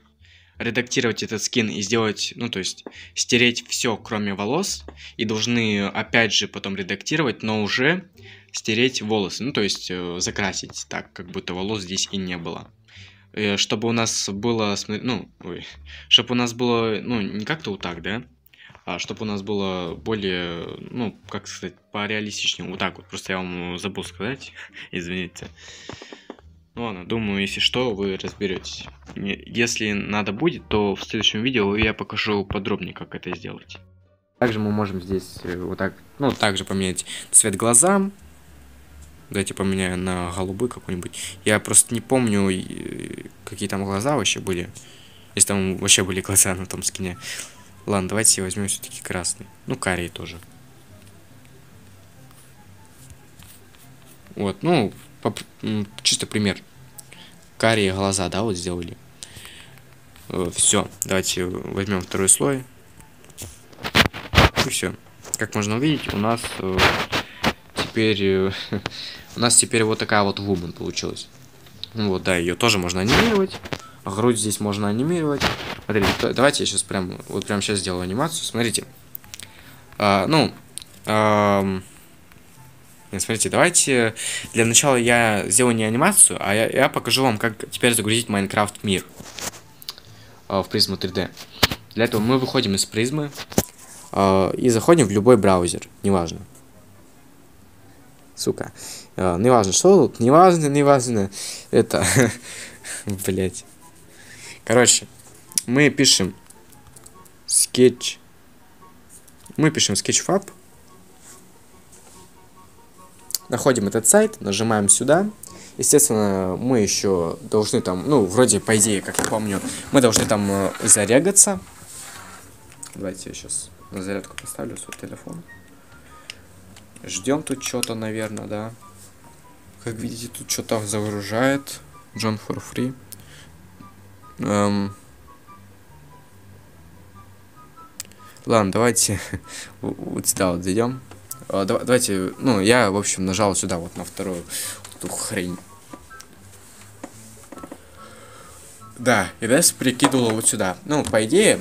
редактировать этот скин и сделать, ну, то есть стереть все, кроме волос, и должны опять же потом редактировать, но уже стереть волосы, ну, то есть э, закрасить так, как будто волос здесь и не было. Э, чтобы у нас было, ну, ой, чтобы у нас было, ну, не как-то вот так, да, а чтобы у нас было более, ну, как сказать, пореалистичнее, вот так вот, просто я вам забыл сказать, извините. Ну ладно, думаю, если что, вы разберетесь. Если надо будет, то в следующем видео я покажу подробнее, как это сделать. Также мы можем здесь э, вот так, ну, также поменять цвет глазам, Давайте поменяю на голубой какой-нибудь. Я просто не помню, какие там глаза вообще были. Если там вообще были глаза на том скине. Ладно, давайте возьмем все-таки красный. Ну, карий тоже. Вот, ну, чисто пример. Карие глаза, да, вот сделали. Э, все, давайте возьмем второй слой. И все. Как можно увидеть, у нас э, теперь э, У нас теперь вот такая вот вумен получилась. Ну вот, да, ее тоже можно анимировать. Грудь здесь можно анимировать. Смотрите, давайте я сейчас прям, вот прям сейчас сделаю анимацию. Смотрите. А, ну, а, смотрите, давайте для начала я сделаю не анимацию, а я, я покажу вам, как теперь загрузить Майнкрафт мир а, в призму 3D. Для этого мы выходим из призмы а, и заходим в любой браузер, неважно сука. А, неважно, что тут, неважно, неважно. Это, блять. Короче, мы пишем скетч. Мы пишем sketchfab. Находим этот сайт, нажимаем сюда. Естественно, мы еще должны там, ну, вроде, по идее, как я помню, мы должны там э, зарегаться. Давайте я сейчас на зарядку поставлю свой телефон. Ждем тут что-то, наверное, да. Как видите, тут что-то загружает. John for free. Эм... Ладно, давайте вот сюда вот зайдем. А, давайте, ну, я, в общем, нажал сюда вот на вторую эту хрень. Да, и дальше прикидывал вот сюда. Ну, по идее,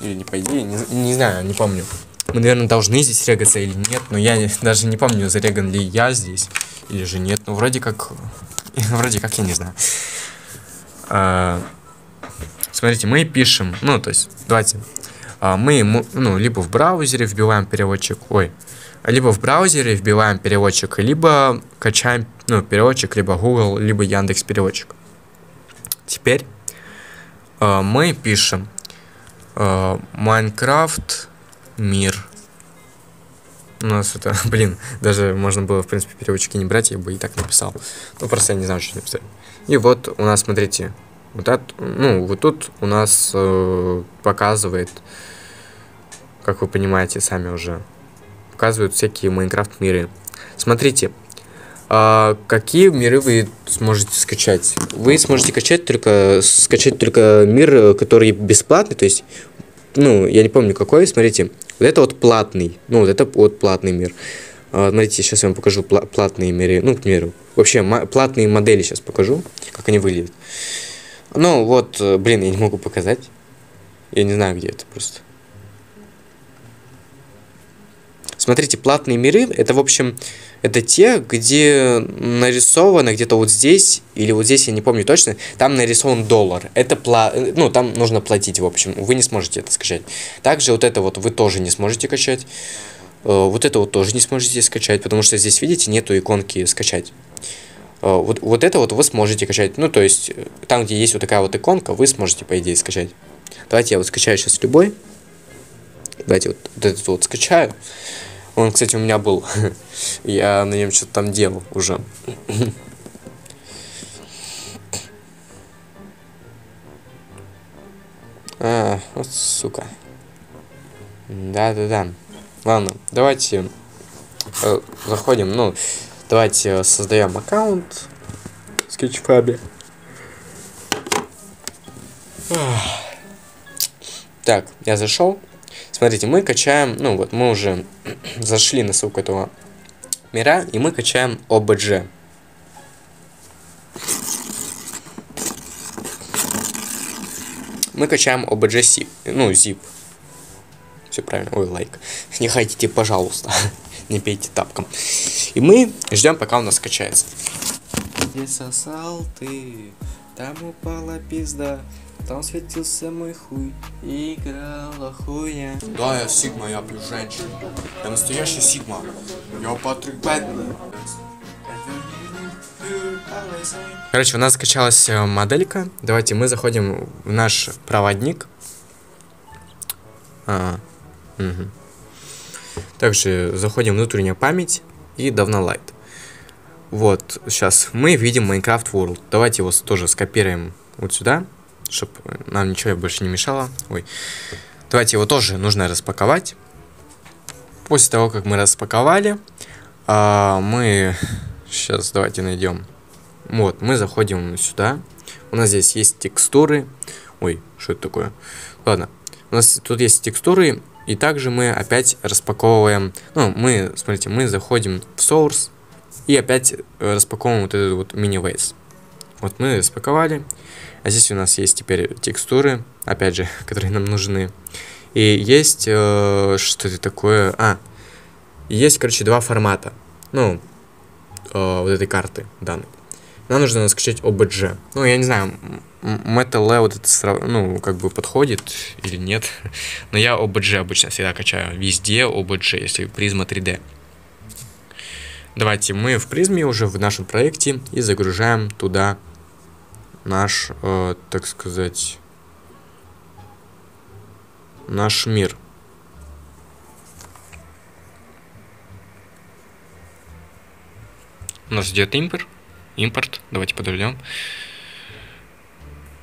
или не по идее, не, не знаю, не помню. Мы, наверное, должны здесь регаться или нет, но я даже не помню, зареган ли я здесь, или же нет. Ну, вроде как, вроде как, я не знаю. А, смотрите, мы пишем, ну, то есть, давайте, а, мы, ну, либо в браузере вбиваем переводчик, ой, либо в браузере вбиваем переводчик, либо качаем, ну, переводчик, либо Google, либо Яндекс переводчик. Теперь э, мы пишем э, Майнкрафт мир. У нас это, блин, даже можно было, в принципе, переводчики не брать, я бы и так написал. Ну, просто я не знаю, что написать. И вот у нас, смотрите, вот это, ну, вот тут у нас э, показывает, как вы понимаете сами уже, показывают всякие Майнкрафт миры. Смотрите, а какие миры вы сможете скачать? Вы сможете качать только, скачать только мир, который бесплатный, то есть, ну, я не помню какой, смотрите, вот это вот платный, ну, вот это вот платный мир. А, смотрите, сейчас я вам покажу пла платные миры, ну, к примеру, вообще платные модели сейчас покажу, как они выглядят. Ну, вот, блин, я не могу показать, я не знаю, где это просто. Смотрите, платные миры, это, в общем, это те, где нарисовано где-то вот здесь, или вот здесь, я не помню точно, там нарисован доллар. Это, пла ну, там нужно платить, в общем, вы не сможете это скачать. Также вот это вот вы тоже не сможете качать. Э, вот это вот тоже не сможете скачать, потому что здесь, видите, нету иконки скачать. Э, вот, вот это вот вы сможете качать. Ну, то есть, э, там, где есть вот такая вот иконка, вы сможете, по идее, скачать. Давайте я вот скачаю сейчас любой. Давайте вот, вот этот вот скачаю. Он, кстати, у меня был. Я на нем что-то там делал уже. А, вот сука. Да-да-да. Ладно, давайте э, заходим. Ну, давайте создаем аккаунт в. Так, я зашел. Смотрите, мы качаем, ну вот мы уже зашли на ссылку этого мира, и мы качаем OBJ. Мы качаем OBJ zip, ну, zip. Все правильно, ой, лайк. Не хотите, пожалуйста, не пейте тапком. И мы ждем, пока у нас скачается. Где сосал ты, там упала пизда. Там светился мой хуй, и играла хуйня. Да, я Сигма, я плюс женщина. Я настоящий Сигма. Я Патрик Бэтмен. Короче, у нас скачалась э, моделька. Давайте мы заходим в наш проводник. А, угу. Также заходим в внутреннюю память и давно Вот, сейчас мы видим Minecraft World. Давайте его тоже скопируем вот сюда чтобы нам ничего больше не мешало. Ой. Давайте его тоже нужно распаковать. После того, как мы распаковали, а, мы сейчас давайте найдем. Вот, мы заходим сюда. У нас здесь есть текстуры. Ой, что это такое? Ладно, у нас тут есть текстуры, и также мы опять распаковываем. Ну, мы, смотрите, мы заходим в source и опять распаковываем вот этот вот mini-ways. Вот мы распаковали. А здесь у нас есть теперь текстуры, опять же, которые нам нужны. И есть э, что это такое... А, есть, короче, два формата. Ну, э, вот этой карты данной. Нам нужно скачать OBJ. Ну, я не знаю, MetaLab вот это, ну, как бы подходит или нет. Но я OBJ обычно всегда качаю. Везде OBJ, если призма 3D. Давайте мы в призме уже в нашем проекте и загружаем туда наш, э, так сказать, наш мир. Нас идет импорт. Импорт. Давайте подождем.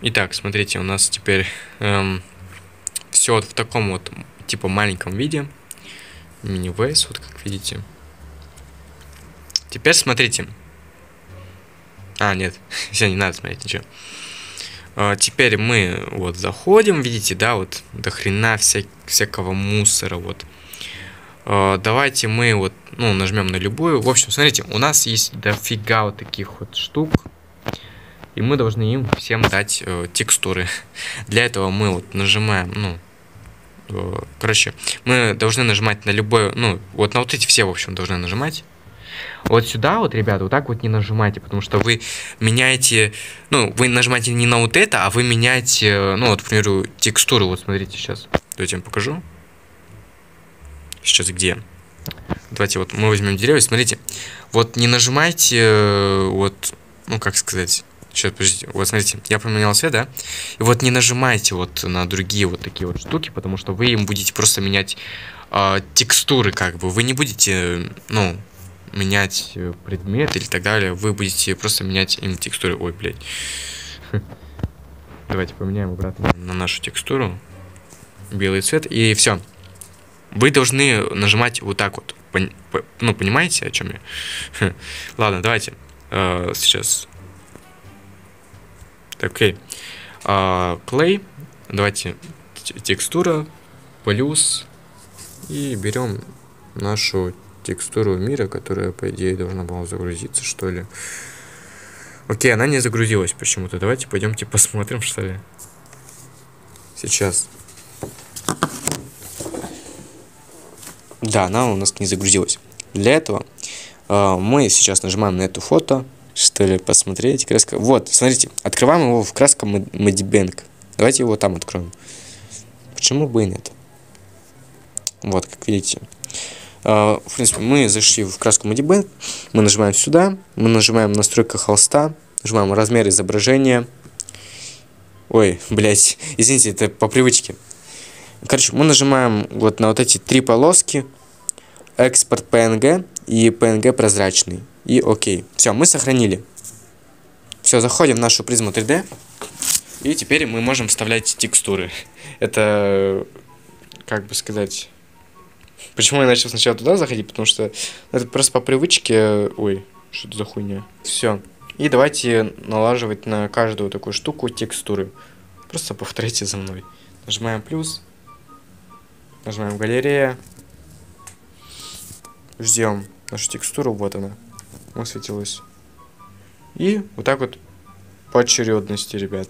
Итак, смотрите, у нас теперь эм, все вот в таком вот типа маленьком виде. Мини-вейс, вот как видите. Теперь смотрите, а, нет, все, не надо смотреть ничего. А, теперь мы вот заходим, видите, да, вот до хрена вся, всякого мусора, вот. А, давайте мы вот, ну, нажмем на любую. В общем, смотрите, у нас есть дофига вот таких вот штук. И мы должны им всем дать э, текстуры. Для этого мы вот нажимаем, ну, э, короче, мы должны нажимать на любое, ну, вот на вот эти все, в общем, должны нажимать. Вот сюда вот, ребята, вот так вот не нажимайте, потому что вы меняете, ну, вы нажимаете не на вот это, а вы меняете, ну, вот, к примеру, текстуру. Вот смотрите сейчас. Давайте я вам покажу. Сейчас где? Давайте вот мы возьмем деревья, смотрите. Вот не нажимайте, э, вот, ну, как сказать, Сейчас, подождите. Вот смотрите, я поменял цвет, да? И вот не нажимайте вот на другие вот такие вот штуки, потому что вы им будете просто менять э, текстуры, как бы. Вы не будете, ну, менять э, предмет или так далее, вы будете просто менять им текстуры. Ой, блядь. Давайте поменяем обратно на нашу текстуру. Белый цвет. И все. Вы должны нажимать вот так вот. Ну, понимаете, о чем я? Ладно, давайте. Uh, сейчас. Так, окей. Uh, play. Давайте текстура плюс. И берем нашу текстуру мира, которая, по идее, должна была загрузиться, что ли. Окей, она не загрузилась почему-то. Давайте пойдемте посмотрим, что ли. Сейчас. Да, она у нас не загрузилась. Для этого э, мы сейчас нажимаем на эту фото, что ли, посмотреть. Краска. Вот, смотрите, открываем его в краска Madibank. Давайте его там откроем. Почему бы и нет? Вот, как видите. А, в принципе, мы зашли в краску Modibank, мы нажимаем сюда, мы нажимаем настройка холста, нажимаем размер изображения. Ой, блять, извините, это по привычке. Короче, мы нажимаем вот на вот эти три полоски, экспорт PNG и PNG прозрачный. И окей. Все, мы сохранили. Все, заходим в нашу призму 3D. И теперь мы можем вставлять текстуры. Это, как бы сказать, Почему я начал сначала туда заходить? Потому что это просто по привычке... Ой, что это за хуйня? Все. И давайте налаживать на каждую такую штуку текстуры. Просто повторите за мной. Нажимаем плюс. Нажимаем галерея. Ждем нашу текстуру. Вот она. Высветилась. И вот так вот по очередности, ребят.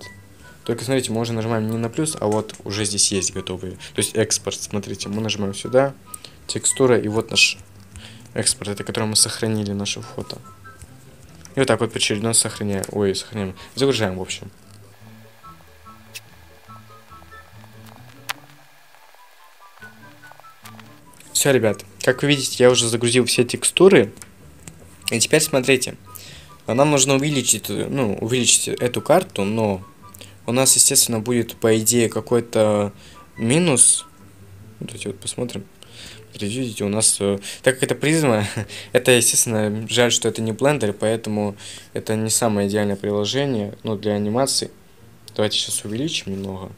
Только смотрите, мы уже нажимаем не на плюс, а вот уже здесь есть готовые. То есть экспорт, смотрите, мы нажимаем сюда текстура, и вот наш экспорт, это который мы сохранили наше фото. И вот так вот поочередно сохраняем, ой, сохраняем, загружаем, в общем. Все, ребят, как вы видите, я уже загрузил все текстуры. И теперь смотрите, нам нужно увеличить, ну, увеличить эту карту, но у нас, естественно, будет, по идее, какой-то минус. Давайте вот посмотрим видите, у нас, э, так как это призма, это, естественно, жаль, что это не блендер, поэтому это не самое идеальное приложение, ну, для анимации. Давайте сейчас увеличим немного.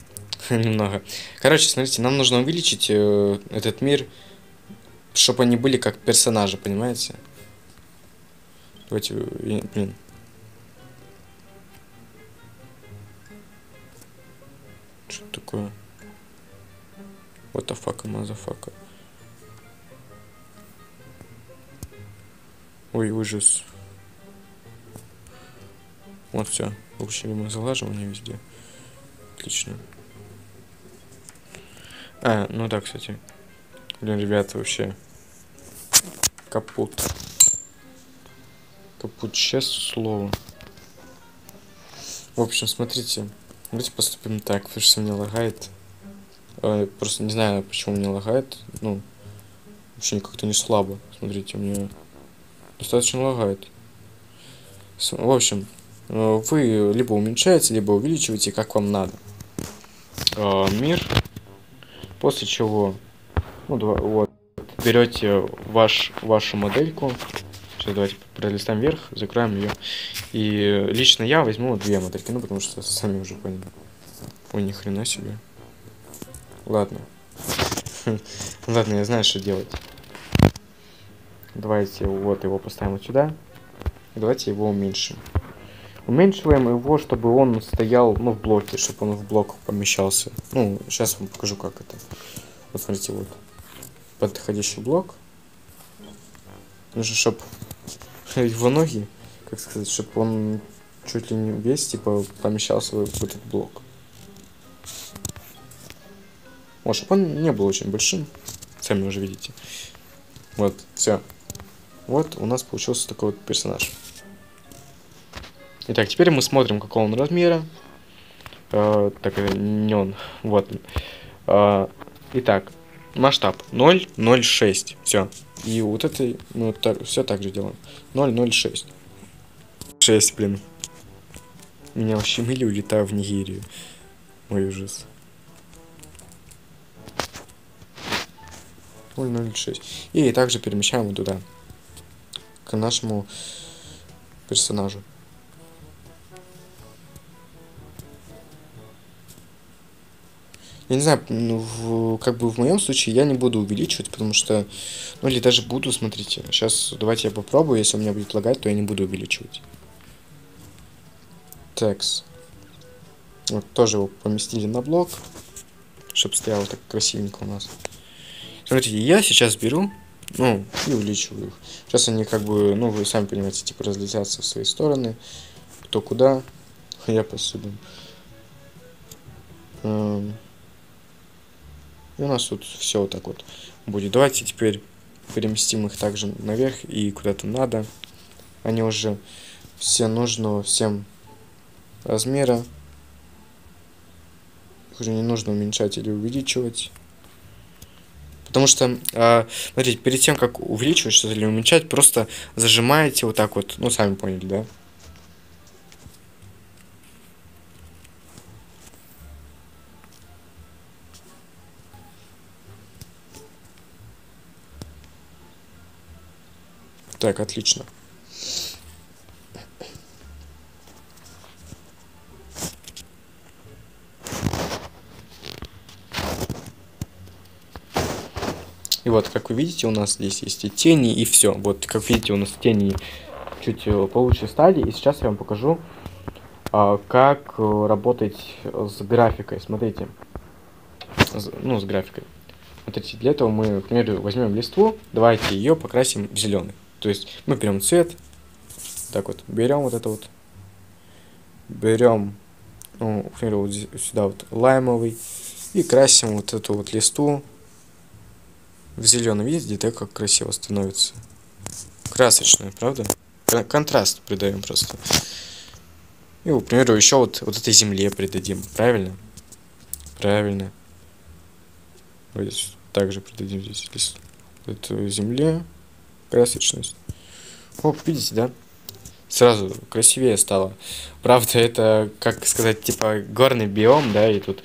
немного. Короче, смотрите, нам нужно увеличить э, этот мир, чтобы они были как персонажи, понимаете? Давайте, э, блин. Что такое? What the fuck, motherfucker. Ой, ужас. Вот все. Получили мы залаживание везде. Отлично. А, ну да, кстати. Блин, ребята, вообще. Капут. Капут, сейчас слово. В общем, смотрите. Давайте поступим так, потому что мне лагает. Э, просто не знаю, почему мне лагает. Ну, вообще как-то не слабо. Смотрите, меня достаточно лагает. В общем, э, вы либо уменьшаете, либо увеличиваете, как вам надо. Э, мир. После чего, ну, вот, берете ваш, вашу модельку. Сейчас давайте пролистаем вверх, закроем ее. И лично я возьму две модельки, ну, потому что сами уже поняли. Ой, ни хрена себе. Ладно. Ладно, я знаю, что делать. Давайте вот его поставим вот сюда. давайте его уменьшим. Уменьшиваем его, чтобы он стоял, ну, в блоке, чтобы он в блок помещался. Ну, сейчас вам покажу, как это. Вот смотрите, вот. Подходящий блок. Нужно, чтобы его ноги, как сказать, чтобы он чуть ли не весь, типа, помещался в этот блок. Вот, чтобы он не был очень большим. Сами уже видите. Вот, все. Вот у нас получился такой вот персонаж. Итак, теперь мы смотрим, какого он размера. Э, так, не он. Вот. Э, итак, масштаб 0,06. Все. И вот это мы так, все так же делаем. 0,06. 6, блин. Меня ущемили, улетаю в Нигерию. Ой, ужас. 006. И также перемещаем его туда. К нашему персонажу. Я не знаю, ну, в, как бы в моем случае я не буду увеличивать, потому что, ну или даже буду, смотрите. Сейчас давайте я попробую, если у меня будет лагать, то я не буду увеличивать. Текс. Вот тоже его поместили на блок, чтобы стояло так красивенько у нас. Смотрите, я сейчас беру, ну, и увеличиваю их. Сейчас они как бы, ну, вы сами понимаете, типа разлетятся в свои стороны, кто куда. Я посуду. Эм. И у нас тут все вот так вот будет. Давайте теперь переместим их также наверх и куда-то надо. Они уже все нужного всем размера. Уже не нужно уменьшать или увеличивать. Потому что, э, смотрите, перед тем, как увеличивать что-то или уменьшать, просто зажимаете вот так вот. Ну, сами поняли, да? Так, отлично. Вот, как вы видите, у нас здесь есть и тени, и все. Вот, как видите, у нас тени чуть э, получше стали. И сейчас я вам покажу, а, как э, работать с графикой. Смотрите. Ну, с графикой. Смотрите, для этого мы, к примеру, возьмем листву, давайте ее покрасим в зеленый. То есть мы берем цвет, так вот, берем вот это вот, берем, ну, к примеру, вот сюда вот лаймовый, и красим вот эту вот листу в зеленый. Видите, так как красиво становится? Красочную, правда? Контраст придаем просто. И, к примеру, еще вот, вот этой земле придадим, правильно? Правильно. Вот здесь также придадим здесь лист. Эту земле красочность. Оп, видите, да? Сразу красивее стало. Правда, это, как сказать, типа горный биом, да, и тут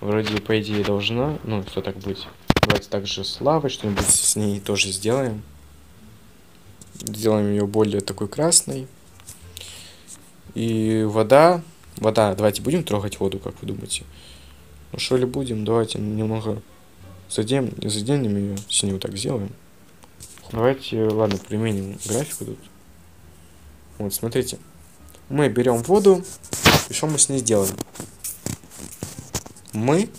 вроде, по идее, должно, ну, что так быть. Давайте также с лавой что-нибудь с ней тоже сделаем. Сделаем ее более такой красной. И вода, вода, давайте будем трогать воду, как вы думаете? Ну что ли будем, давайте немного заденем, заденем ее, синюю так сделаем. Давайте, ладно, применим графику тут. Вот, смотрите. Мы берем воду, и что мы с ней сделаем? Мы,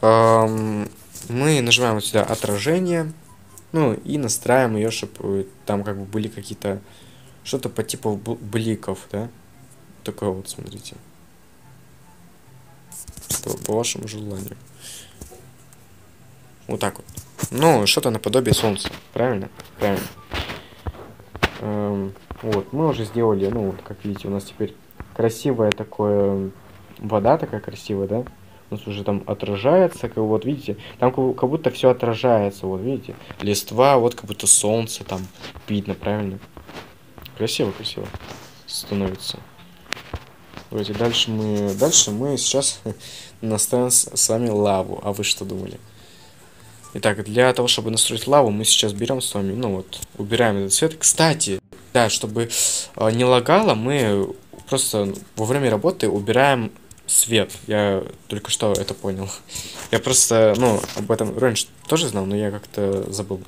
эм, мы нажимаем вот сюда отражение, ну, и настраиваем ее, чтобы там как бы были какие-то, что-то по типу бликов, да? Такое вот, смотрите. По, по вашему желанию. Вот так вот. Ну, что-то наподобие солнца. Правильно? Правильно. Эм, вот, мы уже сделали, ну, вот, как видите, у нас теперь красивая такое... Вода такая красивая, да? У нас уже там отражается, как вот, видите? Там как будто все отражается, вот, видите? Листва, вот как будто солнце там видно, правильно? Красиво, красиво становится. Давайте дальше мы... Дальше мы сейчас наставим с вами лаву. А вы что думали? Итак, для того, чтобы настроить лаву, мы сейчас берем с вами, ну вот, убираем этот цвет. Кстати, да, чтобы э, не лагало, мы просто во время работы убираем свет. Я только что это понял. Я просто, ну, об этом раньше тоже знал, но я как-то забыл.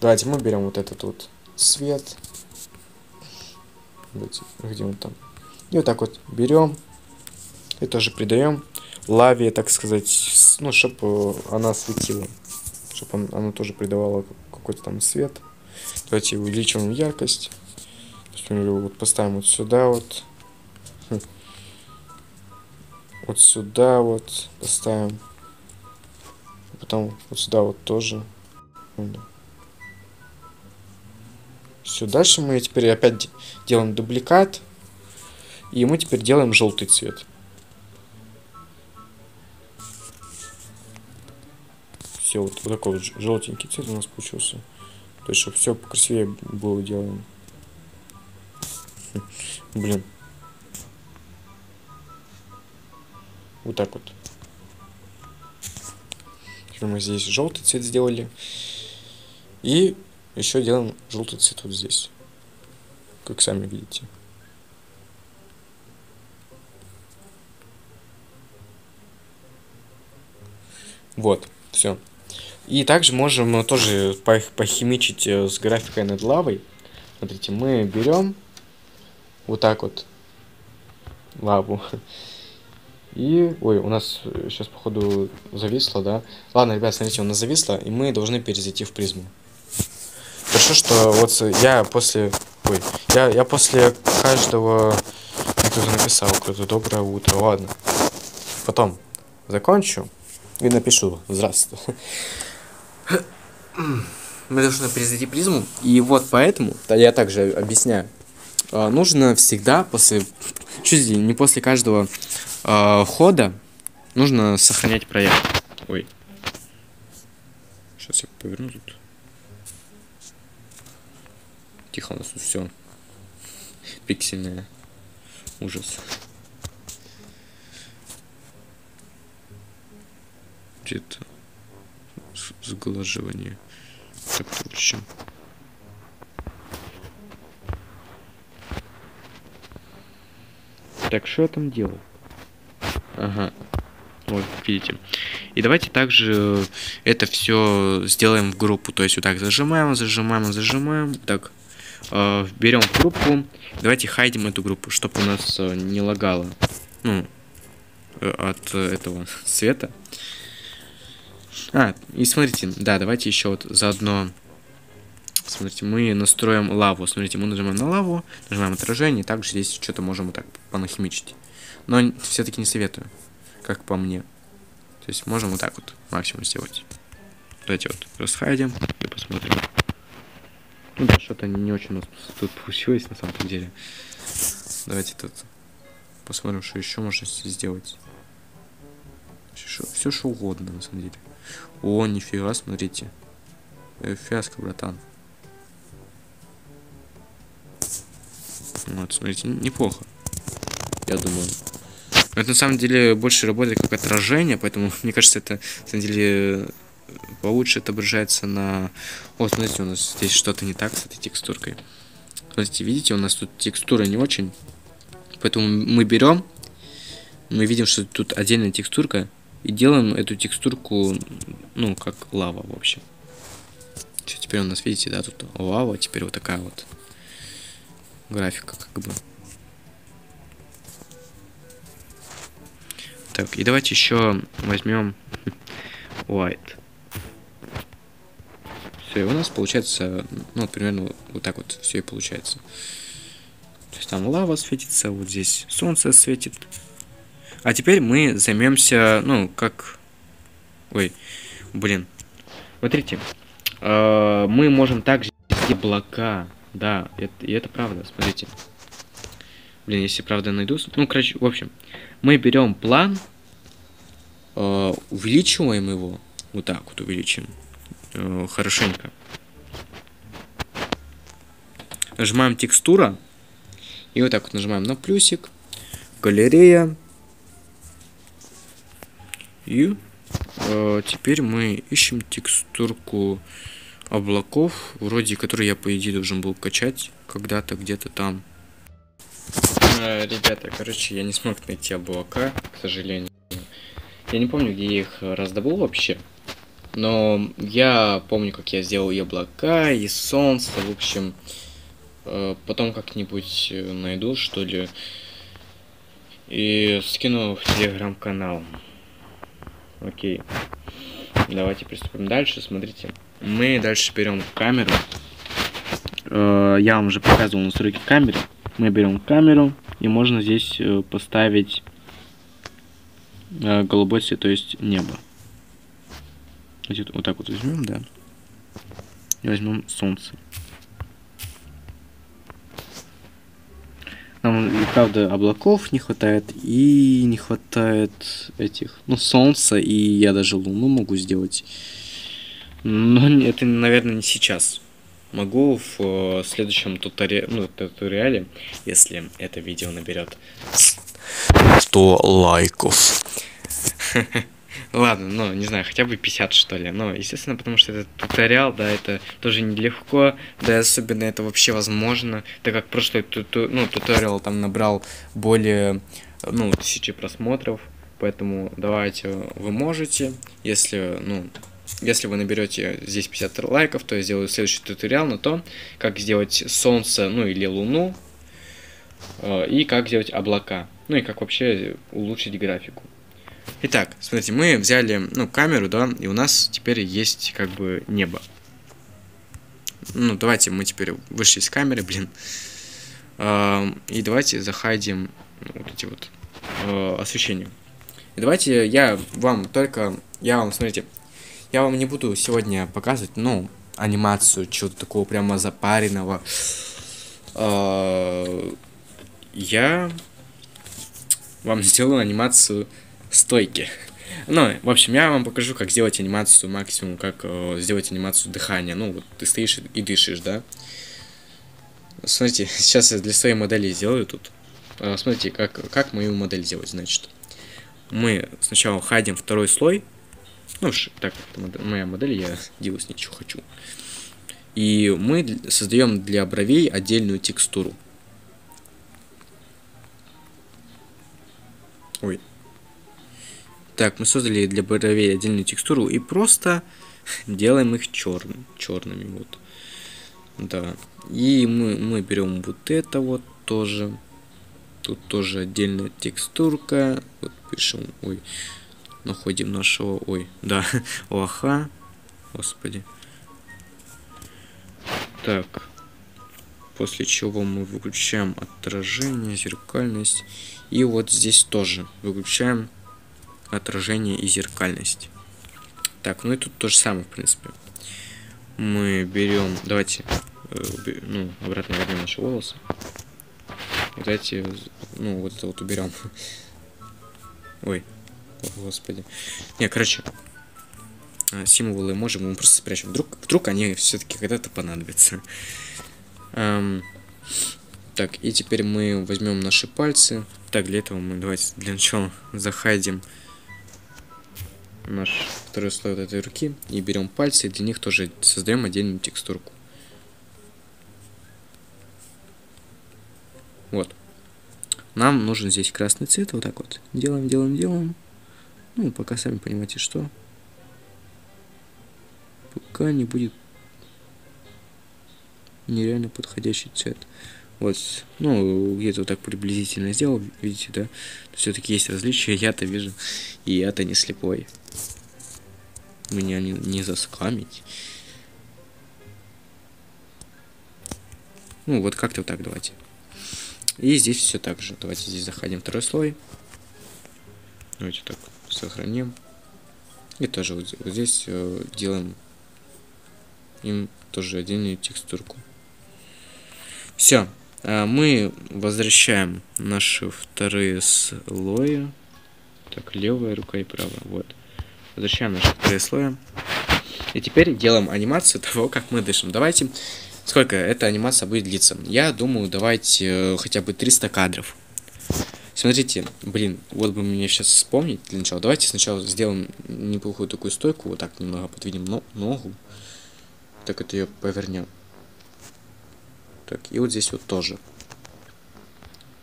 Давайте мы берем вот этот вот свет. где он там. И вот так вот берем и тоже придаем лаве, так сказать, ну, чтобы она светила, чтобы она тоже придавала какой-то там свет. Давайте увеличим яркость. Вот поставим вот сюда вот. Вот сюда вот поставим. Потом вот сюда вот тоже. Все, дальше мы теперь опять делаем дубликат. И мы теперь делаем желтый цвет. Все, вот, вот такой вот желтенький цвет у нас получился. То есть, чтобы все покрасивее было делаем. Блин. Вот так вот. Мы здесь желтый цвет сделали. И еще делаем желтый цвет вот здесь. Как сами видите. Вот, все. И также можем тоже похимичить э, с графикой над лавой. Смотрите, мы берем вот так вот лаву. И, ой, у нас сейчас, походу, зависло, да? Ладно, ребят, смотрите, у нас зависло, и мы должны перезайти в призму. Хорошо, что вот я после... Ой, я, я после каждого... Кто-то написал, кто-то доброе утро, ладно. Потом закончу и напишу «Здравствуйте». Мы должны перезайти призму, и вот поэтому, да, я также объясняю, а, нужно всегда после, чуть не после каждого э, хода, нужно сохранять проект. Ой. Сейчас я поверну тут. Тихо, у нас тут все пиксельное. Ужас. Где-то сглаживание. Как-то в общем. Так, что я там делаю? Ага. Вот, видите. И давайте также это все сделаем в группу. То есть вот так зажимаем, зажимаем, зажимаем. Так, э, берем группу. Давайте хайдим эту группу, чтобы у нас э, не лагало. Ну, э, от этого света. А, и смотрите, да, давайте еще вот заодно Смотрите, мы настроим лаву. Смотрите, мы нажимаем на лаву, нажимаем отражение, также здесь что-то можем вот так понахимичить. Но все-таки не советую, как по мне. То есть можем вот так вот максимум сделать. Давайте вот расхайдим и посмотрим. Ну да, что-то не очень у нас тут получилось на самом деле. Давайте тут посмотрим, что еще можно сделать. Все, все что угодно, на самом деле. О, нифига, смотрите. Э, фиаско, братан. Вот, смотрите, неплохо. Я думаю. Это на самом деле больше работает как отражение, поэтому мне кажется, это на самом деле получше отображается на... О, смотрите, у нас здесь что-то не так с этой текстуркой. Смотрите, видите, у нас тут текстура не очень. Поэтому мы берем, мы видим, что тут отдельная текстурка, и делаем эту текстурку, ну, как лава, в общем. Сейчас теперь у нас, видите, да, тут лава, теперь вот такая вот графика, как бы. Так, и давайте еще возьмем white. Все, и у нас получается, ну, примерно вот так вот все и получается. То есть там лава светится, вот здесь солнце светит. А теперь мы займемся, ну, как... Ой, блин. Смотрите, э, мы можем также облака да, это, и это правда, смотрите. Блин, если правда найду... Ну, короче, в общем, мы берем план, э, увеличиваем его, вот так вот увеличим, э, хорошенько. Нажимаем текстура, и вот так вот нажимаем на плюсик, галерея, и э, теперь мы ищем текстурку облаков, вроде которые я, по идее, должен был качать когда-то где-то там. Э, ребята, короче, я не смог найти облака, к сожалению. Я не помню, где я их раздобыл вообще. Но я помню, как я сделал и облака, и солнце, в общем. э, потом как-нибудь э, найду, что ли, и скину в телеграм-канал. Окей. Давайте приступим дальше. Смотрите. Мы дальше берем камеру. Э, я вам уже показывал настройки камеры. Мы берем камеру и можно здесь э, поставить голубой цвет, то есть небо. Вот так вот возьмем, да. И возьмем солнце. Нам, правда, облаков не хватает, и не хватает этих, ну, солнца, и я даже луну могу сделать. Но это, наверное, не сейчас. Могу в э, следующем тутори... ну, туториале, если это видео наберет 100 лайков. Ладно, ну, не знаю, хотя бы 50, что ли. Но, естественно, потому что это туториал, да, это тоже нелегко, да, особенно это вообще возможно, так как прошлый туту, ну, туториал там набрал более, ну, тысячи просмотров, поэтому давайте, вы можете, если, ну, если вы наберете здесь 50 лайков, то я сделаю следующий туториал на то, как сделать солнце, ну, или луну, э, и как сделать облака, ну, и как вообще улучшить графику. Итак, смотрите, мы взяли, ну, камеру, да, и у нас теперь есть, как бы, небо. Ну, давайте мы теперь вышли из камеры, блин. И давайте захайдим вот эти вот э, освещения. И давайте я вам только, я вам, смотрите, я вам не буду сегодня показывать, ну, анимацию, чего-то такого прямо запаренного. А, я вам сделаю анимацию стойки. Ну, в общем, я вам покажу, как сделать анимацию максимум, как э, сделать анимацию дыхания. Ну, вот ты стоишь и дышишь, да? Смотрите, сейчас я для своей модели сделаю тут. Э, смотрите, как, как мою модель сделать, значит. Мы сначала хайдим второй слой. Ну, так, это моя модель, я делаю с ней, что хочу. И мы создаем для бровей отдельную текстуру. Ой, так, мы создали для бровей отдельную текстуру и просто делаем их черным, черными вот. Да. И мы, мы берем вот это вот тоже. Тут тоже отдельная текстурка. Вот пишем, ой, находим нашего, ой, да, лоха. Господи. Так. После чего мы выключаем отражение, зеркальность. И вот здесь тоже выключаем отражение и зеркальность. Так, ну и тут то же самое, в принципе. Мы берем, давайте, э, ну, обратно вернем наши волосы. Эти, ну, вот это вот уберем. Ой, господи. Не, короче, э, символы можем мы просто спрячем. Вдруг, вдруг они все-таки когда-то понадобятся. Эм, так, и теперь мы возьмем наши пальцы. Так, для этого мы давайте для начала захайдим наш второй слой вот этой руки и берем пальцы, и для них тоже создаем отдельную текстурку. Вот. Нам нужен здесь красный цвет, вот так вот. Делаем, делаем, делаем. Ну, пока сами понимаете, что. Пока не будет нереально подходящий цвет. Вот, ну, где-то вот так приблизительно сделал, видите, да? Все-таки есть различия, я-то вижу, и я-то не слепой меня не, не заскамить. Ну, вот как-то вот так давайте. И здесь все так же. Давайте здесь заходим второй слой. Давайте так сохраним. И тоже вот, вот здесь э, делаем им тоже отдельную текстурку. Все. А мы возвращаем наши вторые слои. Так, левая рука и правая. Вот. Возвращаем наши вторые слоя. И теперь делаем анимацию того, как мы дышим. Давайте, сколько эта анимация будет длиться? Я думаю, давайте э, хотя бы 300 кадров. Смотрите, блин, вот бы мне сейчас вспомнить для начала. Давайте сначала сделаем неплохую такую стойку, вот так немного подвинем но ногу. Так это ее повернем. Так, и вот здесь вот тоже.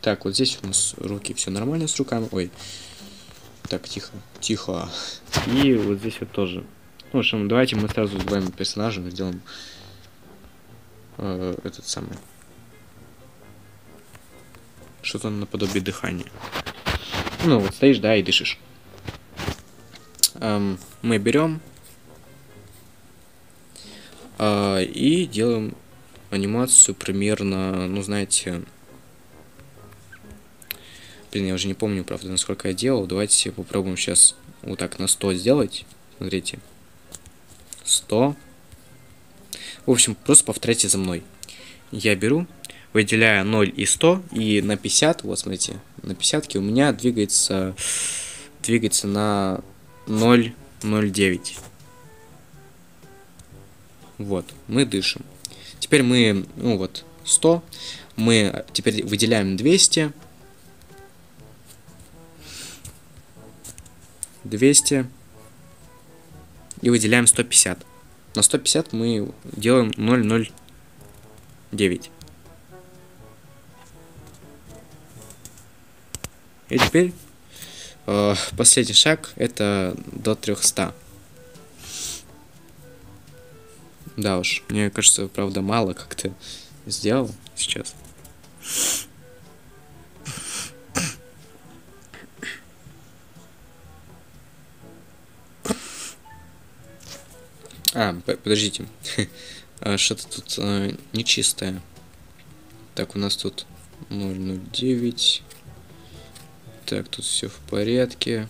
Так, вот здесь у нас руки, все нормально с руками. Ой, так, тихо, тихо. И вот здесь вот тоже. Ну, в общем, давайте мы сразу с двумя персонажами сделаем э, этот самый что-то наподобие дыхания. Ну, вот стоишь, да, и дышишь. Эм, мы берем э, и делаем анимацию примерно, ну, знаете, блин, я уже не помню, правда, насколько я делал. Давайте попробуем сейчас вот так на 100 сделать. Смотрите. 100. В общем, просто повторяйте за мной. Я беру, выделяю 0 и 100, и на 50, вот смотрите, на 50 у меня двигается, двигается на 0,09. Вот, мы дышим. Теперь мы, ну вот, 100, мы теперь выделяем 200, 200 и выделяем 150. На 150 мы делаем 0,09. И теперь э, последний шаг это до 300. Да уж, мне кажется, правда, мало как-то сделал сейчас. А, подождите. А, что-то тут а, нечистое. Так, у нас тут 009. Так, тут все в порядке.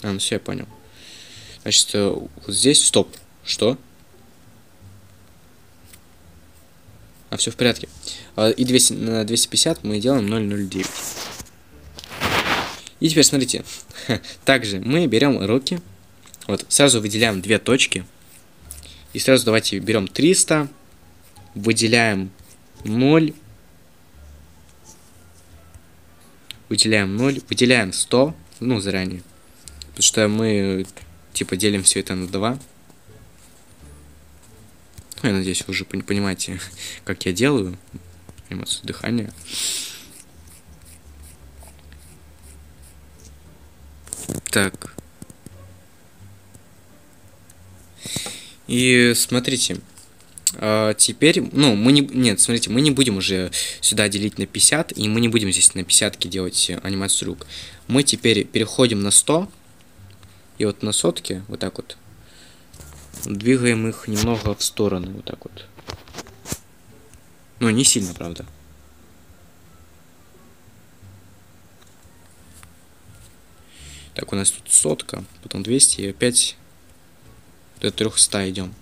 А, ну все, я понял. Значит, э, вот здесь, стоп. Что? А, все в порядке. А, и 200, на 250 мы делаем 0,09. И теперь смотрите. Также мы берем руки. Вот, сразу выделяем две точки. И сразу давайте берем 300. Выделяем 0. Выделяем 0. Выделяем 100. Ну, заранее. Потому что мы, типа, делим все это на 2. Я надеюсь, вы уже понимаете, как я делаю анимацию дыхания. Так. И смотрите, а, теперь, ну, мы не, нет, смотрите, мы не будем уже сюда делить на 50, и мы не будем здесь на 50 делать анимацию рук. Мы теперь переходим на 100, и вот на сотке, вот так вот, двигаем их немного в сторону, вот так вот. Ну, не сильно, правда. Так, у нас тут сотка, потом 200 и опять до 300 идем.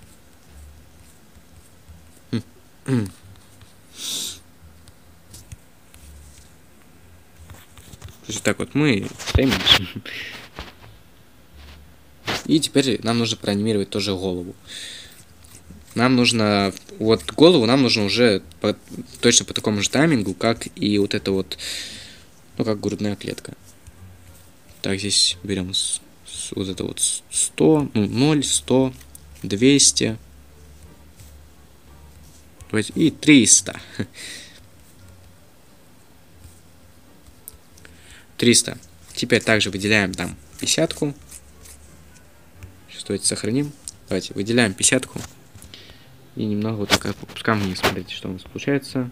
То есть так вот мы стоим и теперь нам нужно проанимировать тоже голову. Нам нужно, вот голову нам нужно уже по, точно по такому же таймингу, как и вот это вот, ну как грудная клетка. Так, здесь берем вот это вот 100, ну 0, 100, 200, и 300. 300. Теперь также выделяем там 50 -ку. Давайте сохраним. Давайте выделяем 50 -ку. И немного вот так опускаем вниз. Смотрите, что у нас получается.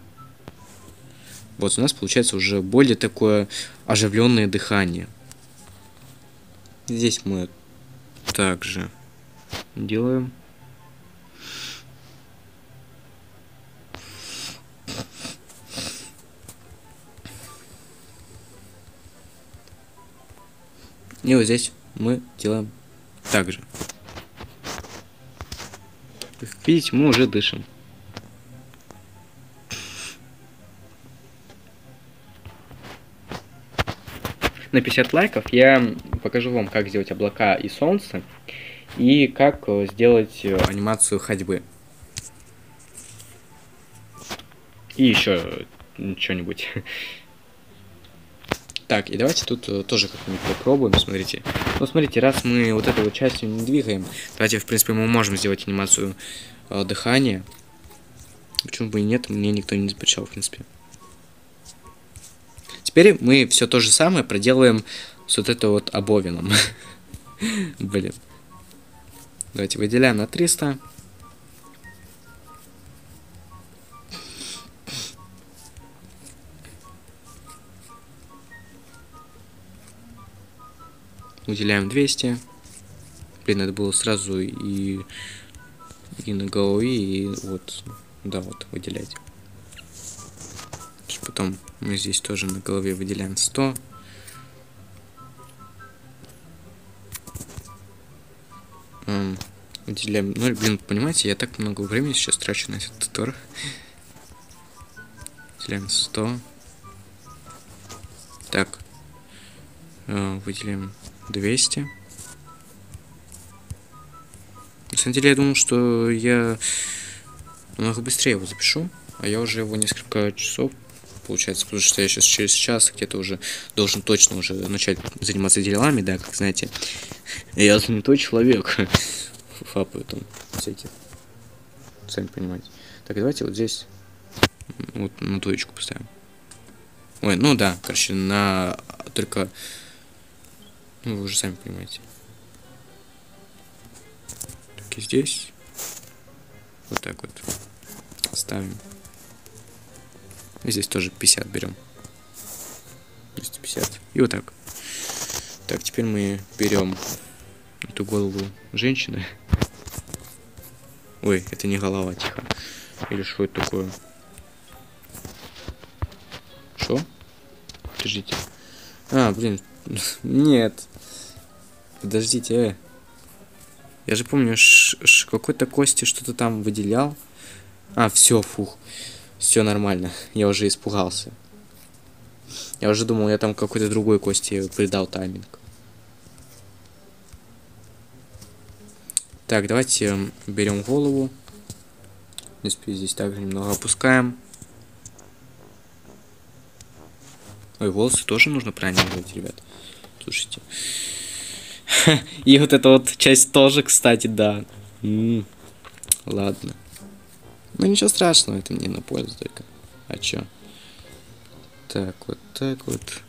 Вот у нас получается уже более такое оживленное дыхание. Здесь мы также делаем. И вот здесь мы делаем так же. видите, мы уже дышим. На 50 лайков я покажу вам, как сделать облака и солнце, и как э, сделать э, анимацию ходьбы. И еще что-нибудь. Так, и давайте тут э, тоже как-нибудь попробуем, смотрите. Ну, смотрите, раз мы вот эту вот частью не двигаем, давайте, в принципе, мы можем сделать анимацию э, дыхания. Почему бы и нет, мне никто не запрещал, в принципе. Теперь мы все то же самое проделаем с вот это вот обовином. Блин. Давайте выделяем на 300. Выделяем 200. Блин, надо было сразу и, и на голове, и вот, да, вот, выделять. Потом мы здесь тоже на голове выделяем 100. Эм, выделяем 0. Блин, понимаете, я так много времени сейчас трачу на этот туториал. Выделяем 100. Так. Э, выделяем 200. На самом деле, я думал, что я намного быстрее его запишу, а я уже его несколько часов, получается, потому что я сейчас через час где-то уже должен точно уже начать заниматься делами, да, как знаете. Я занятой человек. Фапаю там всякие. Сами понимаете. Так, давайте вот здесь вот на двоечку поставим. Ой, ну да, короче, на только ну, вы уже сами понимаете. Так и здесь. Вот так вот. Ставим. И здесь тоже 50 берем. 250. И вот так. Так, теперь мы берем эту голову женщины. Ой, это не голова, тихо. Или что это такое? Что? Подождите. А, блин. Нет. Подождите, э. Я же помню, какой-то кости что-то там выделял. А, все, фух. Все нормально. Я уже испугался. Я уже думал, я там какой-то другой кости придал тайминг. Так, давайте берем голову. В принципе, здесь также немного опускаем. Ой, волосы тоже нужно делать, ребят. Слушайте. И вот эта вот часть тоже, кстати, да. ладно. Ну ничего страшного, это мне на пользу только. А чё? Так, вот так вот.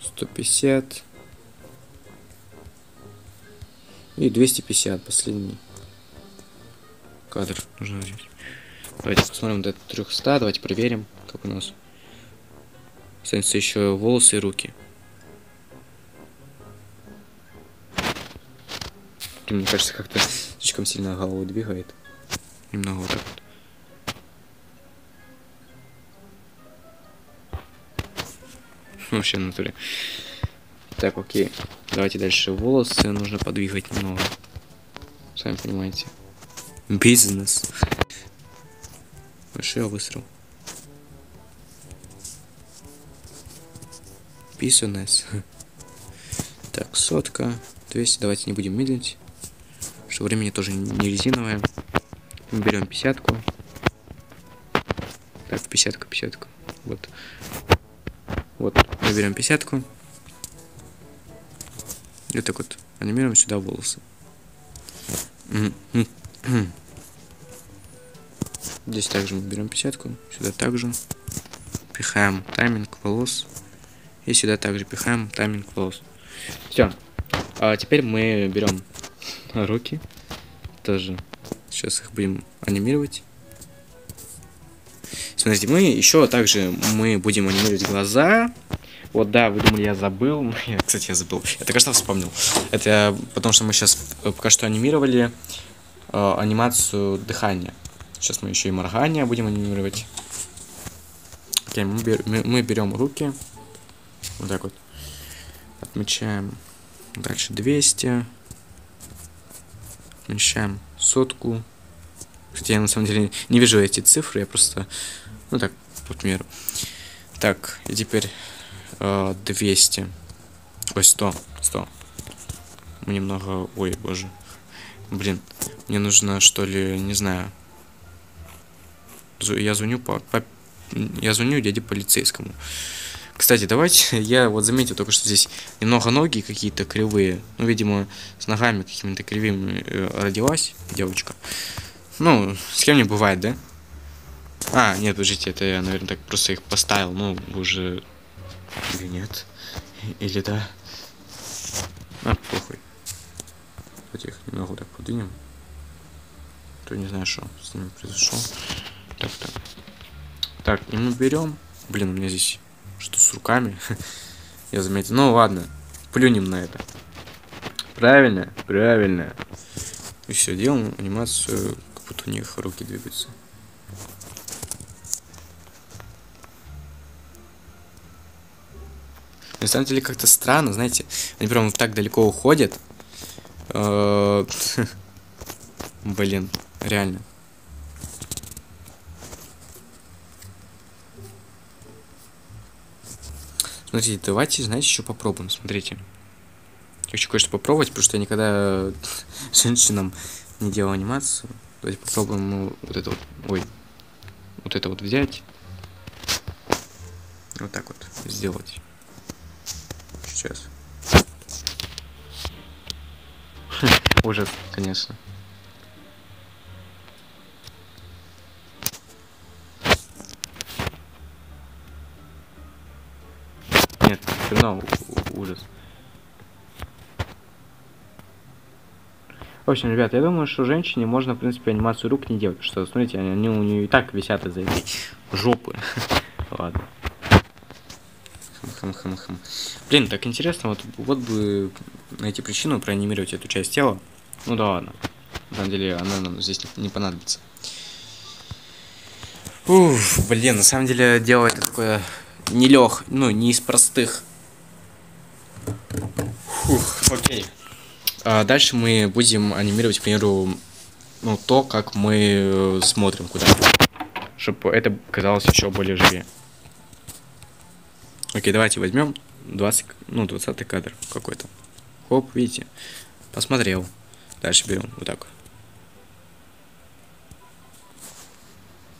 150. И 250, последний кадр нужно взять. Давайте посмотрим до 300, давайте проверим, как у нас. Останется еще волосы и руки. Мне кажется, как-то слишком сильно голову двигает. Немного вот так вот. Вообще на натуре. Так, окей. Давайте дальше. Волосы нужно подвигать немного. Сами понимаете. Бизнес. Большой выстрел. Писанес. Так, сотка. 200. Давайте не будем медлить. Что времени тоже не резиновое. Мы берем пятьдесятку. Так, пятьдесятка, пятьдесятка. Вот. Вот, мы берем пятьдесятку. И так вот анимируем сюда волосы. Здесь также мы берем пятьдесятку. Сюда также. Пихаем тайминг волос. И сюда также пихаем тайминг волос. Все. А теперь мы берем руки. Тоже. Сейчас их будем анимировать. Смотрите, мы еще также мы будем анимировать глаза. Вот, да, вы думали, я забыл. Я, кстати, я забыл. Это, кажется, вспомнил. Это потому что мы сейчас э, пока что анимировали э, анимацию дыхания. Сейчас мы еще и моргание будем анимировать. Окей, мы, бер, мы, мы берем руки. Вот так вот. Отмечаем. Дальше 200. Отмечаем сотку. Хотя я на самом деле не вижу эти цифры, я просто... Ну так, по примеру. Так, и теперь э, 200. Ой, 100. 100. Немного... Ой, боже. Блин, мне нужно, что ли, не знаю. Я звоню по... по я звоню дяде полицейскому. Кстати, давайте, я вот заметил только, что здесь немного ноги какие-то кривые. Ну, видимо, с ногами какими-то кривыми э, родилась девочка. Ну, с кем не бывает, да? А, нет, подождите, это я, наверное, так просто их поставил. Ну, уже... Или нет? Или да? А, похуй. Давайте их немного так подвинем. То не знаю, что с ними произошло. Так, так. Так, и мы берем. Блин, у меня здесь что с руками. Я заметил. Ну ладно, плюнем на это. Правильно, правильно. И все, делаем анимацию, как будто у них руки двигаются. На самом деле как-то странно, знаете, они прям так далеко уходят. Э, блин, реально. Смотрите, давайте, знаете, еще попробуем, смотрите. Хочу кое-что попробовать, потому что я никогда женщинам не делал анимацию. Давайте попробуем вот это вот, ой, вот это вот взять. Вот так вот сделать. Сейчас. Ужас, конечно. Нет, равно ужас. В общем, ребят, я думаю, что женщине можно, в принципе, анимацию рук не делать. Что, смотрите, они у нее и так висят из-за этой жопы. Ладно. Хм-хм-хм. Блин, так интересно, вот, вот бы найти причину проанимировать эту часть тела. Ну да ладно. На самом деле, она нам здесь не, не понадобится. Уф, блин, на самом деле дело такое нелег, ну, не из простых. Фух, окей. А дальше мы будем анимировать, к примеру, ну, то, как мы э, смотрим куда-то. Чтобы это казалось еще более живее. Окей, давайте возьмем 20, ну, 20 кадр какой-то. Хоп, видите? Посмотрел. Дальше берем вот так.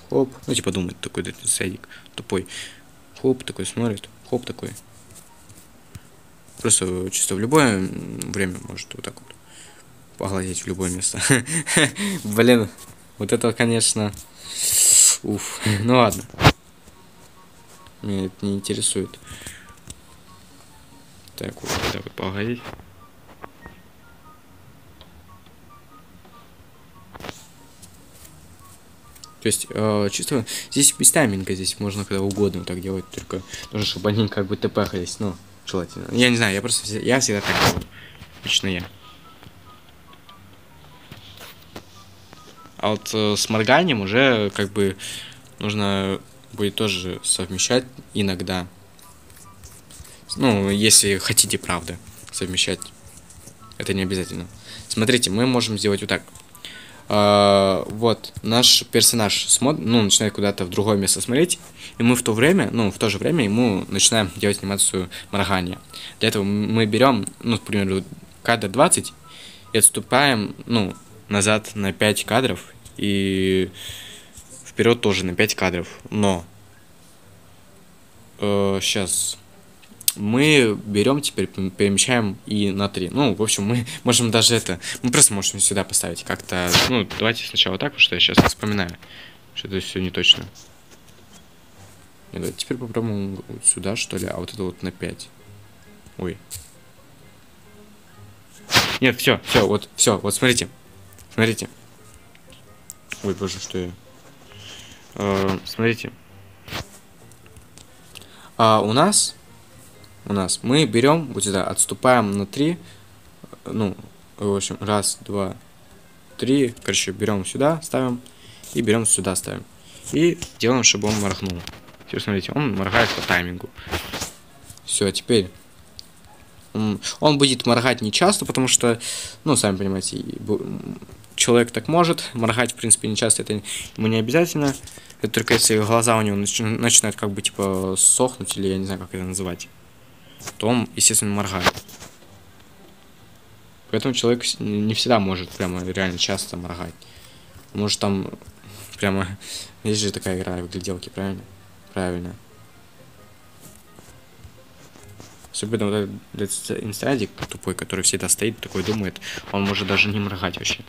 Хоп. Ну, типа думает такой садик тупой. Хоп, такой смотрит. Хоп, такой. Просто чисто в любое время может вот так вот поглазеть в любое место. Блин, вот это, конечно... Уф, ну ладно. Меня это не интересует. Так, вот, так вот поглазеть. То есть, э, чисто здесь без тайминга, здесь можно когда угодно так делать, только нужно, чтобы они как бы тпхались, ну, желательно. Я не знаю, я просто, я всегда так делаю. Лично я. А вот э, с морганием уже как бы нужно будет тоже совмещать иногда. Ну, если хотите, правда, совмещать. Это не обязательно. Смотрите, мы можем сделать вот так. Uh, вот, наш персонаж смотр, ну, начинает куда-то в другое место смотреть, и мы в то время, ну, в то же время ему начинаем делать анимацию моргания. Для этого мы берем, ну, к примеру, кадр 20 и отступаем, ну, назад на 5 кадров и вперед тоже на 5 кадров. Но uh, сейчас мы берем теперь, перемещаем и на 3. Ну, в общем, мы можем даже это... Мы просто можем сюда поставить как-то... Ну, давайте сначала так, потому что я сейчас вспоминаю, что это все не точно. Нет, теперь попробуем вот сюда, что ли, а вот это вот на 5. Ой. Нет, все, все, вот, все, вот смотрите. Смотрите. Ой, боже, что я... Э, смотрите. А у нас у нас. Мы берем вот сюда, отступаем на 3. Ну, в общем, раз, два, три. Короче, берем сюда, ставим. И берем сюда, ставим. И делаем, чтобы он моргнул. Теперь смотрите, он моргает по таймингу. Все, теперь он будет моргать не часто, потому что, ну, сами понимаете, человек так может, моргать, в принципе, не часто, это ему не обязательно. Это только если глаза у него начинают как бы, типа, сохнуть, или я не знаю, как это называть то он, естественно, моргает. Поэтому человек не всегда может прямо реально часто моргать. Может там прямо... Есть же такая игра в гляделке, правильно? Правильно. Особенно вот этот инстрадик тупой, который всегда стоит, такой думает, он может даже не моргать вообще.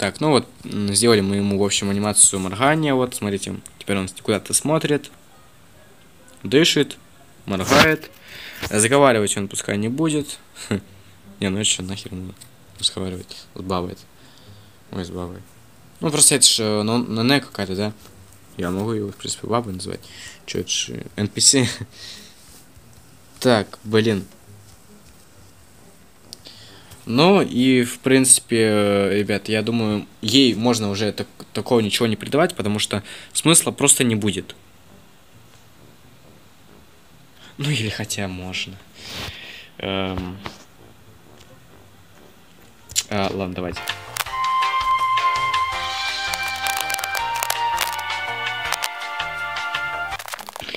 Так, ну вот, сделали мы ему, в общем, анимацию моргания, вот, смотрите, теперь он куда-то смотрит, дышит, моргает. Заговаривать он пускай не будет. Не, ну что, нахер надо разговаривать с бабой. Ой, с бабой. Ну, просто это же ну, не какая-то, да? Я могу его, в принципе, бабой называть. Че это же NPC? так, блин. Ну и, в принципе, ребят, я думаю, ей можно уже так, такого ничего не придавать, потому что смысла просто не будет. Ну или хотя можно. Эм... А, ладно, давайте.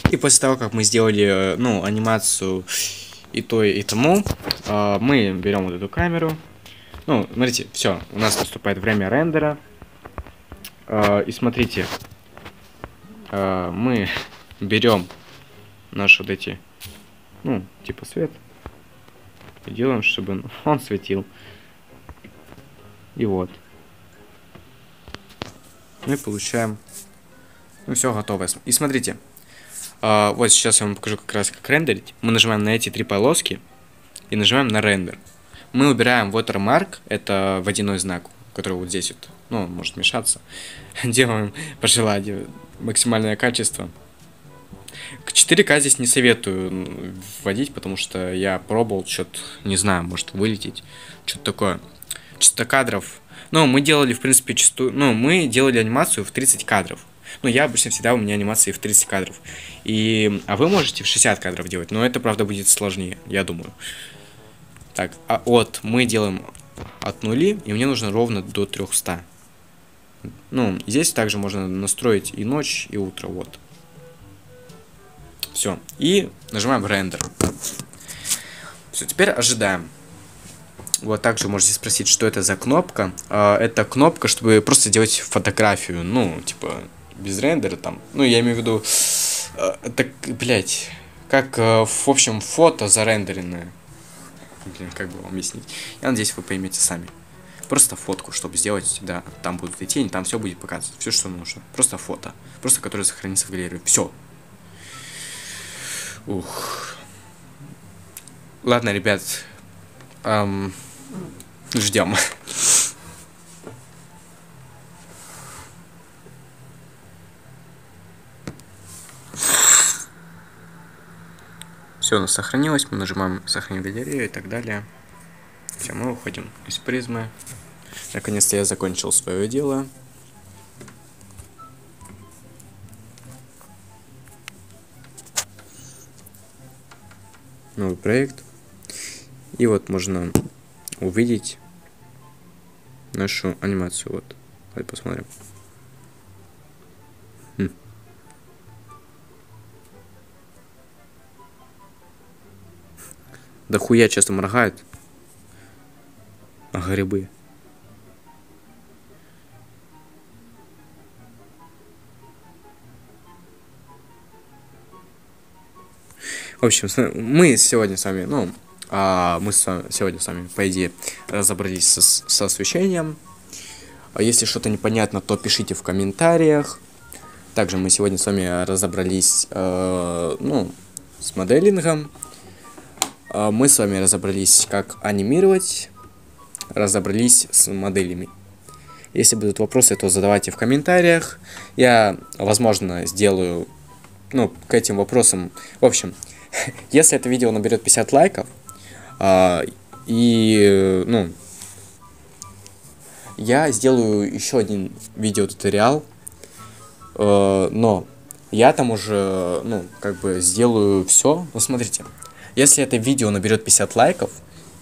И после того, как мы сделали, э, ну, анимацию и то, и тому, э, мы берем вот эту камеру. Ну, смотрите, все, у нас наступает время рендера. Э, и смотрите, мы берем наши вот эти, ну, типа свет, и делаем, чтобы он светил. И вот. Мы получаем, ну, все готово. И смотрите, а, вот сейчас я вам покажу как раз как рендерить. Мы нажимаем на эти три полоски и нажимаем на рендер. Мы убираем watermark, это водяной знак, который вот здесь вот, ну, может мешаться. Делаем по желанию максимальное качество. К 4К здесь не советую вводить, потому что я пробовал, что-то, не знаю, может вылететь, что-то такое. Частота кадров. Ну, мы делали, в принципе, частоту, ну, мы делали анимацию в 30 кадров. Ну, я обычно всегда, у меня анимации в 30 кадров. И, а вы можете в 60 кадров делать, но это, правда, будет сложнее, я думаю. Так, а от мы делаем от нули, и мне нужно ровно до 300. Ну, здесь также можно настроить и ночь, и утро, вот. Все. И нажимаем рендер. Все, теперь ожидаем. Вот также можете спросить, что это за кнопка. А, это кнопка, чтобы просто делать фотографию. Ну, типа, без рендера там. Ну, я имею в виду, э, так, блять, как, э, в общем, фото зарендеренное. Блин, как бы вам объяснить? Я надеюсь, вы поймете сами. Просто фотку, чтобы сделать, да, там будут и тени, там все будет показывать, все, что нужно. Просто фото, просто которое сохранится в галерее. Все. Ух. Ладно, ребят, эм, ждем. Все у нас сохранилось, мы нажимаем сохранить галерею и так далее. Все, мы уходим из призмы. Наконец-то я закончил свое дело. Новый проект. И вот можно увидеть нашу анимацию. Вот. Давайте посмотрим. Да хуя часто моргают. А грибы. В общем, мы сегодня с вами, ну, а мы с вами, сегодня с вами, по идее, разобрались со, со освещением. А если что-то непонятно, то пишите в комментариях. Также мы сегодня с вами разобрались, э, ну, с моделингом. А, мы с вами разобрались, как анимировать, разобрались с моделями. Если будут вопросы, то задавайте в комментариях. Я, возможно, сделаю, ну, к этим вопросам. В общем, если это видео наберет 50 лайков, э, и, ну, я сделаю еще один видеотуториал, э, но я там уже, ну, как бы сделаю все. Ну, смотрите, если это видео наберет 50 лайков,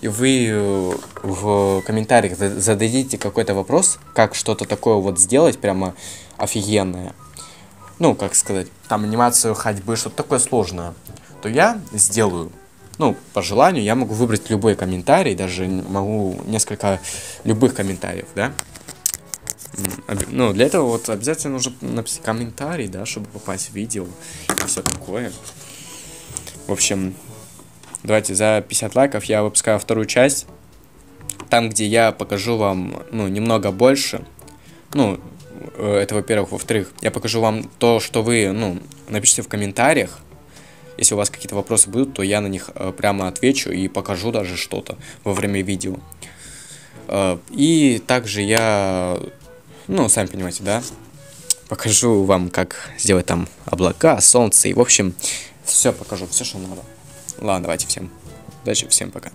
и вы э, в комментариях зададите какой-то вопрос, как что-то такое вот сделать, прямо офигенное, ну, как сказать, там анимацию ходьбы, что-то такое сложное, то я сделаю. Ну, по желанию я могу выбрать любой комментарий, даже могу несколько любых комментариев, да. Ну, для этого вот обязательно нужно написать комментарий, да, чтобы попасть в видео и все такое. В общем, Давайте за 50 лайков я выпускаю вторую часть. Там, где я покажу вам, ну, немного больше. Ну, э, это во-первых. Во-вторых, я покажу вам то, что вы, ну, напишите в комментариях. Если у вас какие-то вопросы будут, то я на них э, прямо отвечу и покажу даже что-то во время видео. Э, и также я, ну, сами понимаете, да, покажу вам, как сделать там облака, солнце и, в общем, все покажу, все, что надо. Ладно, давайте всем удачи, всем пока.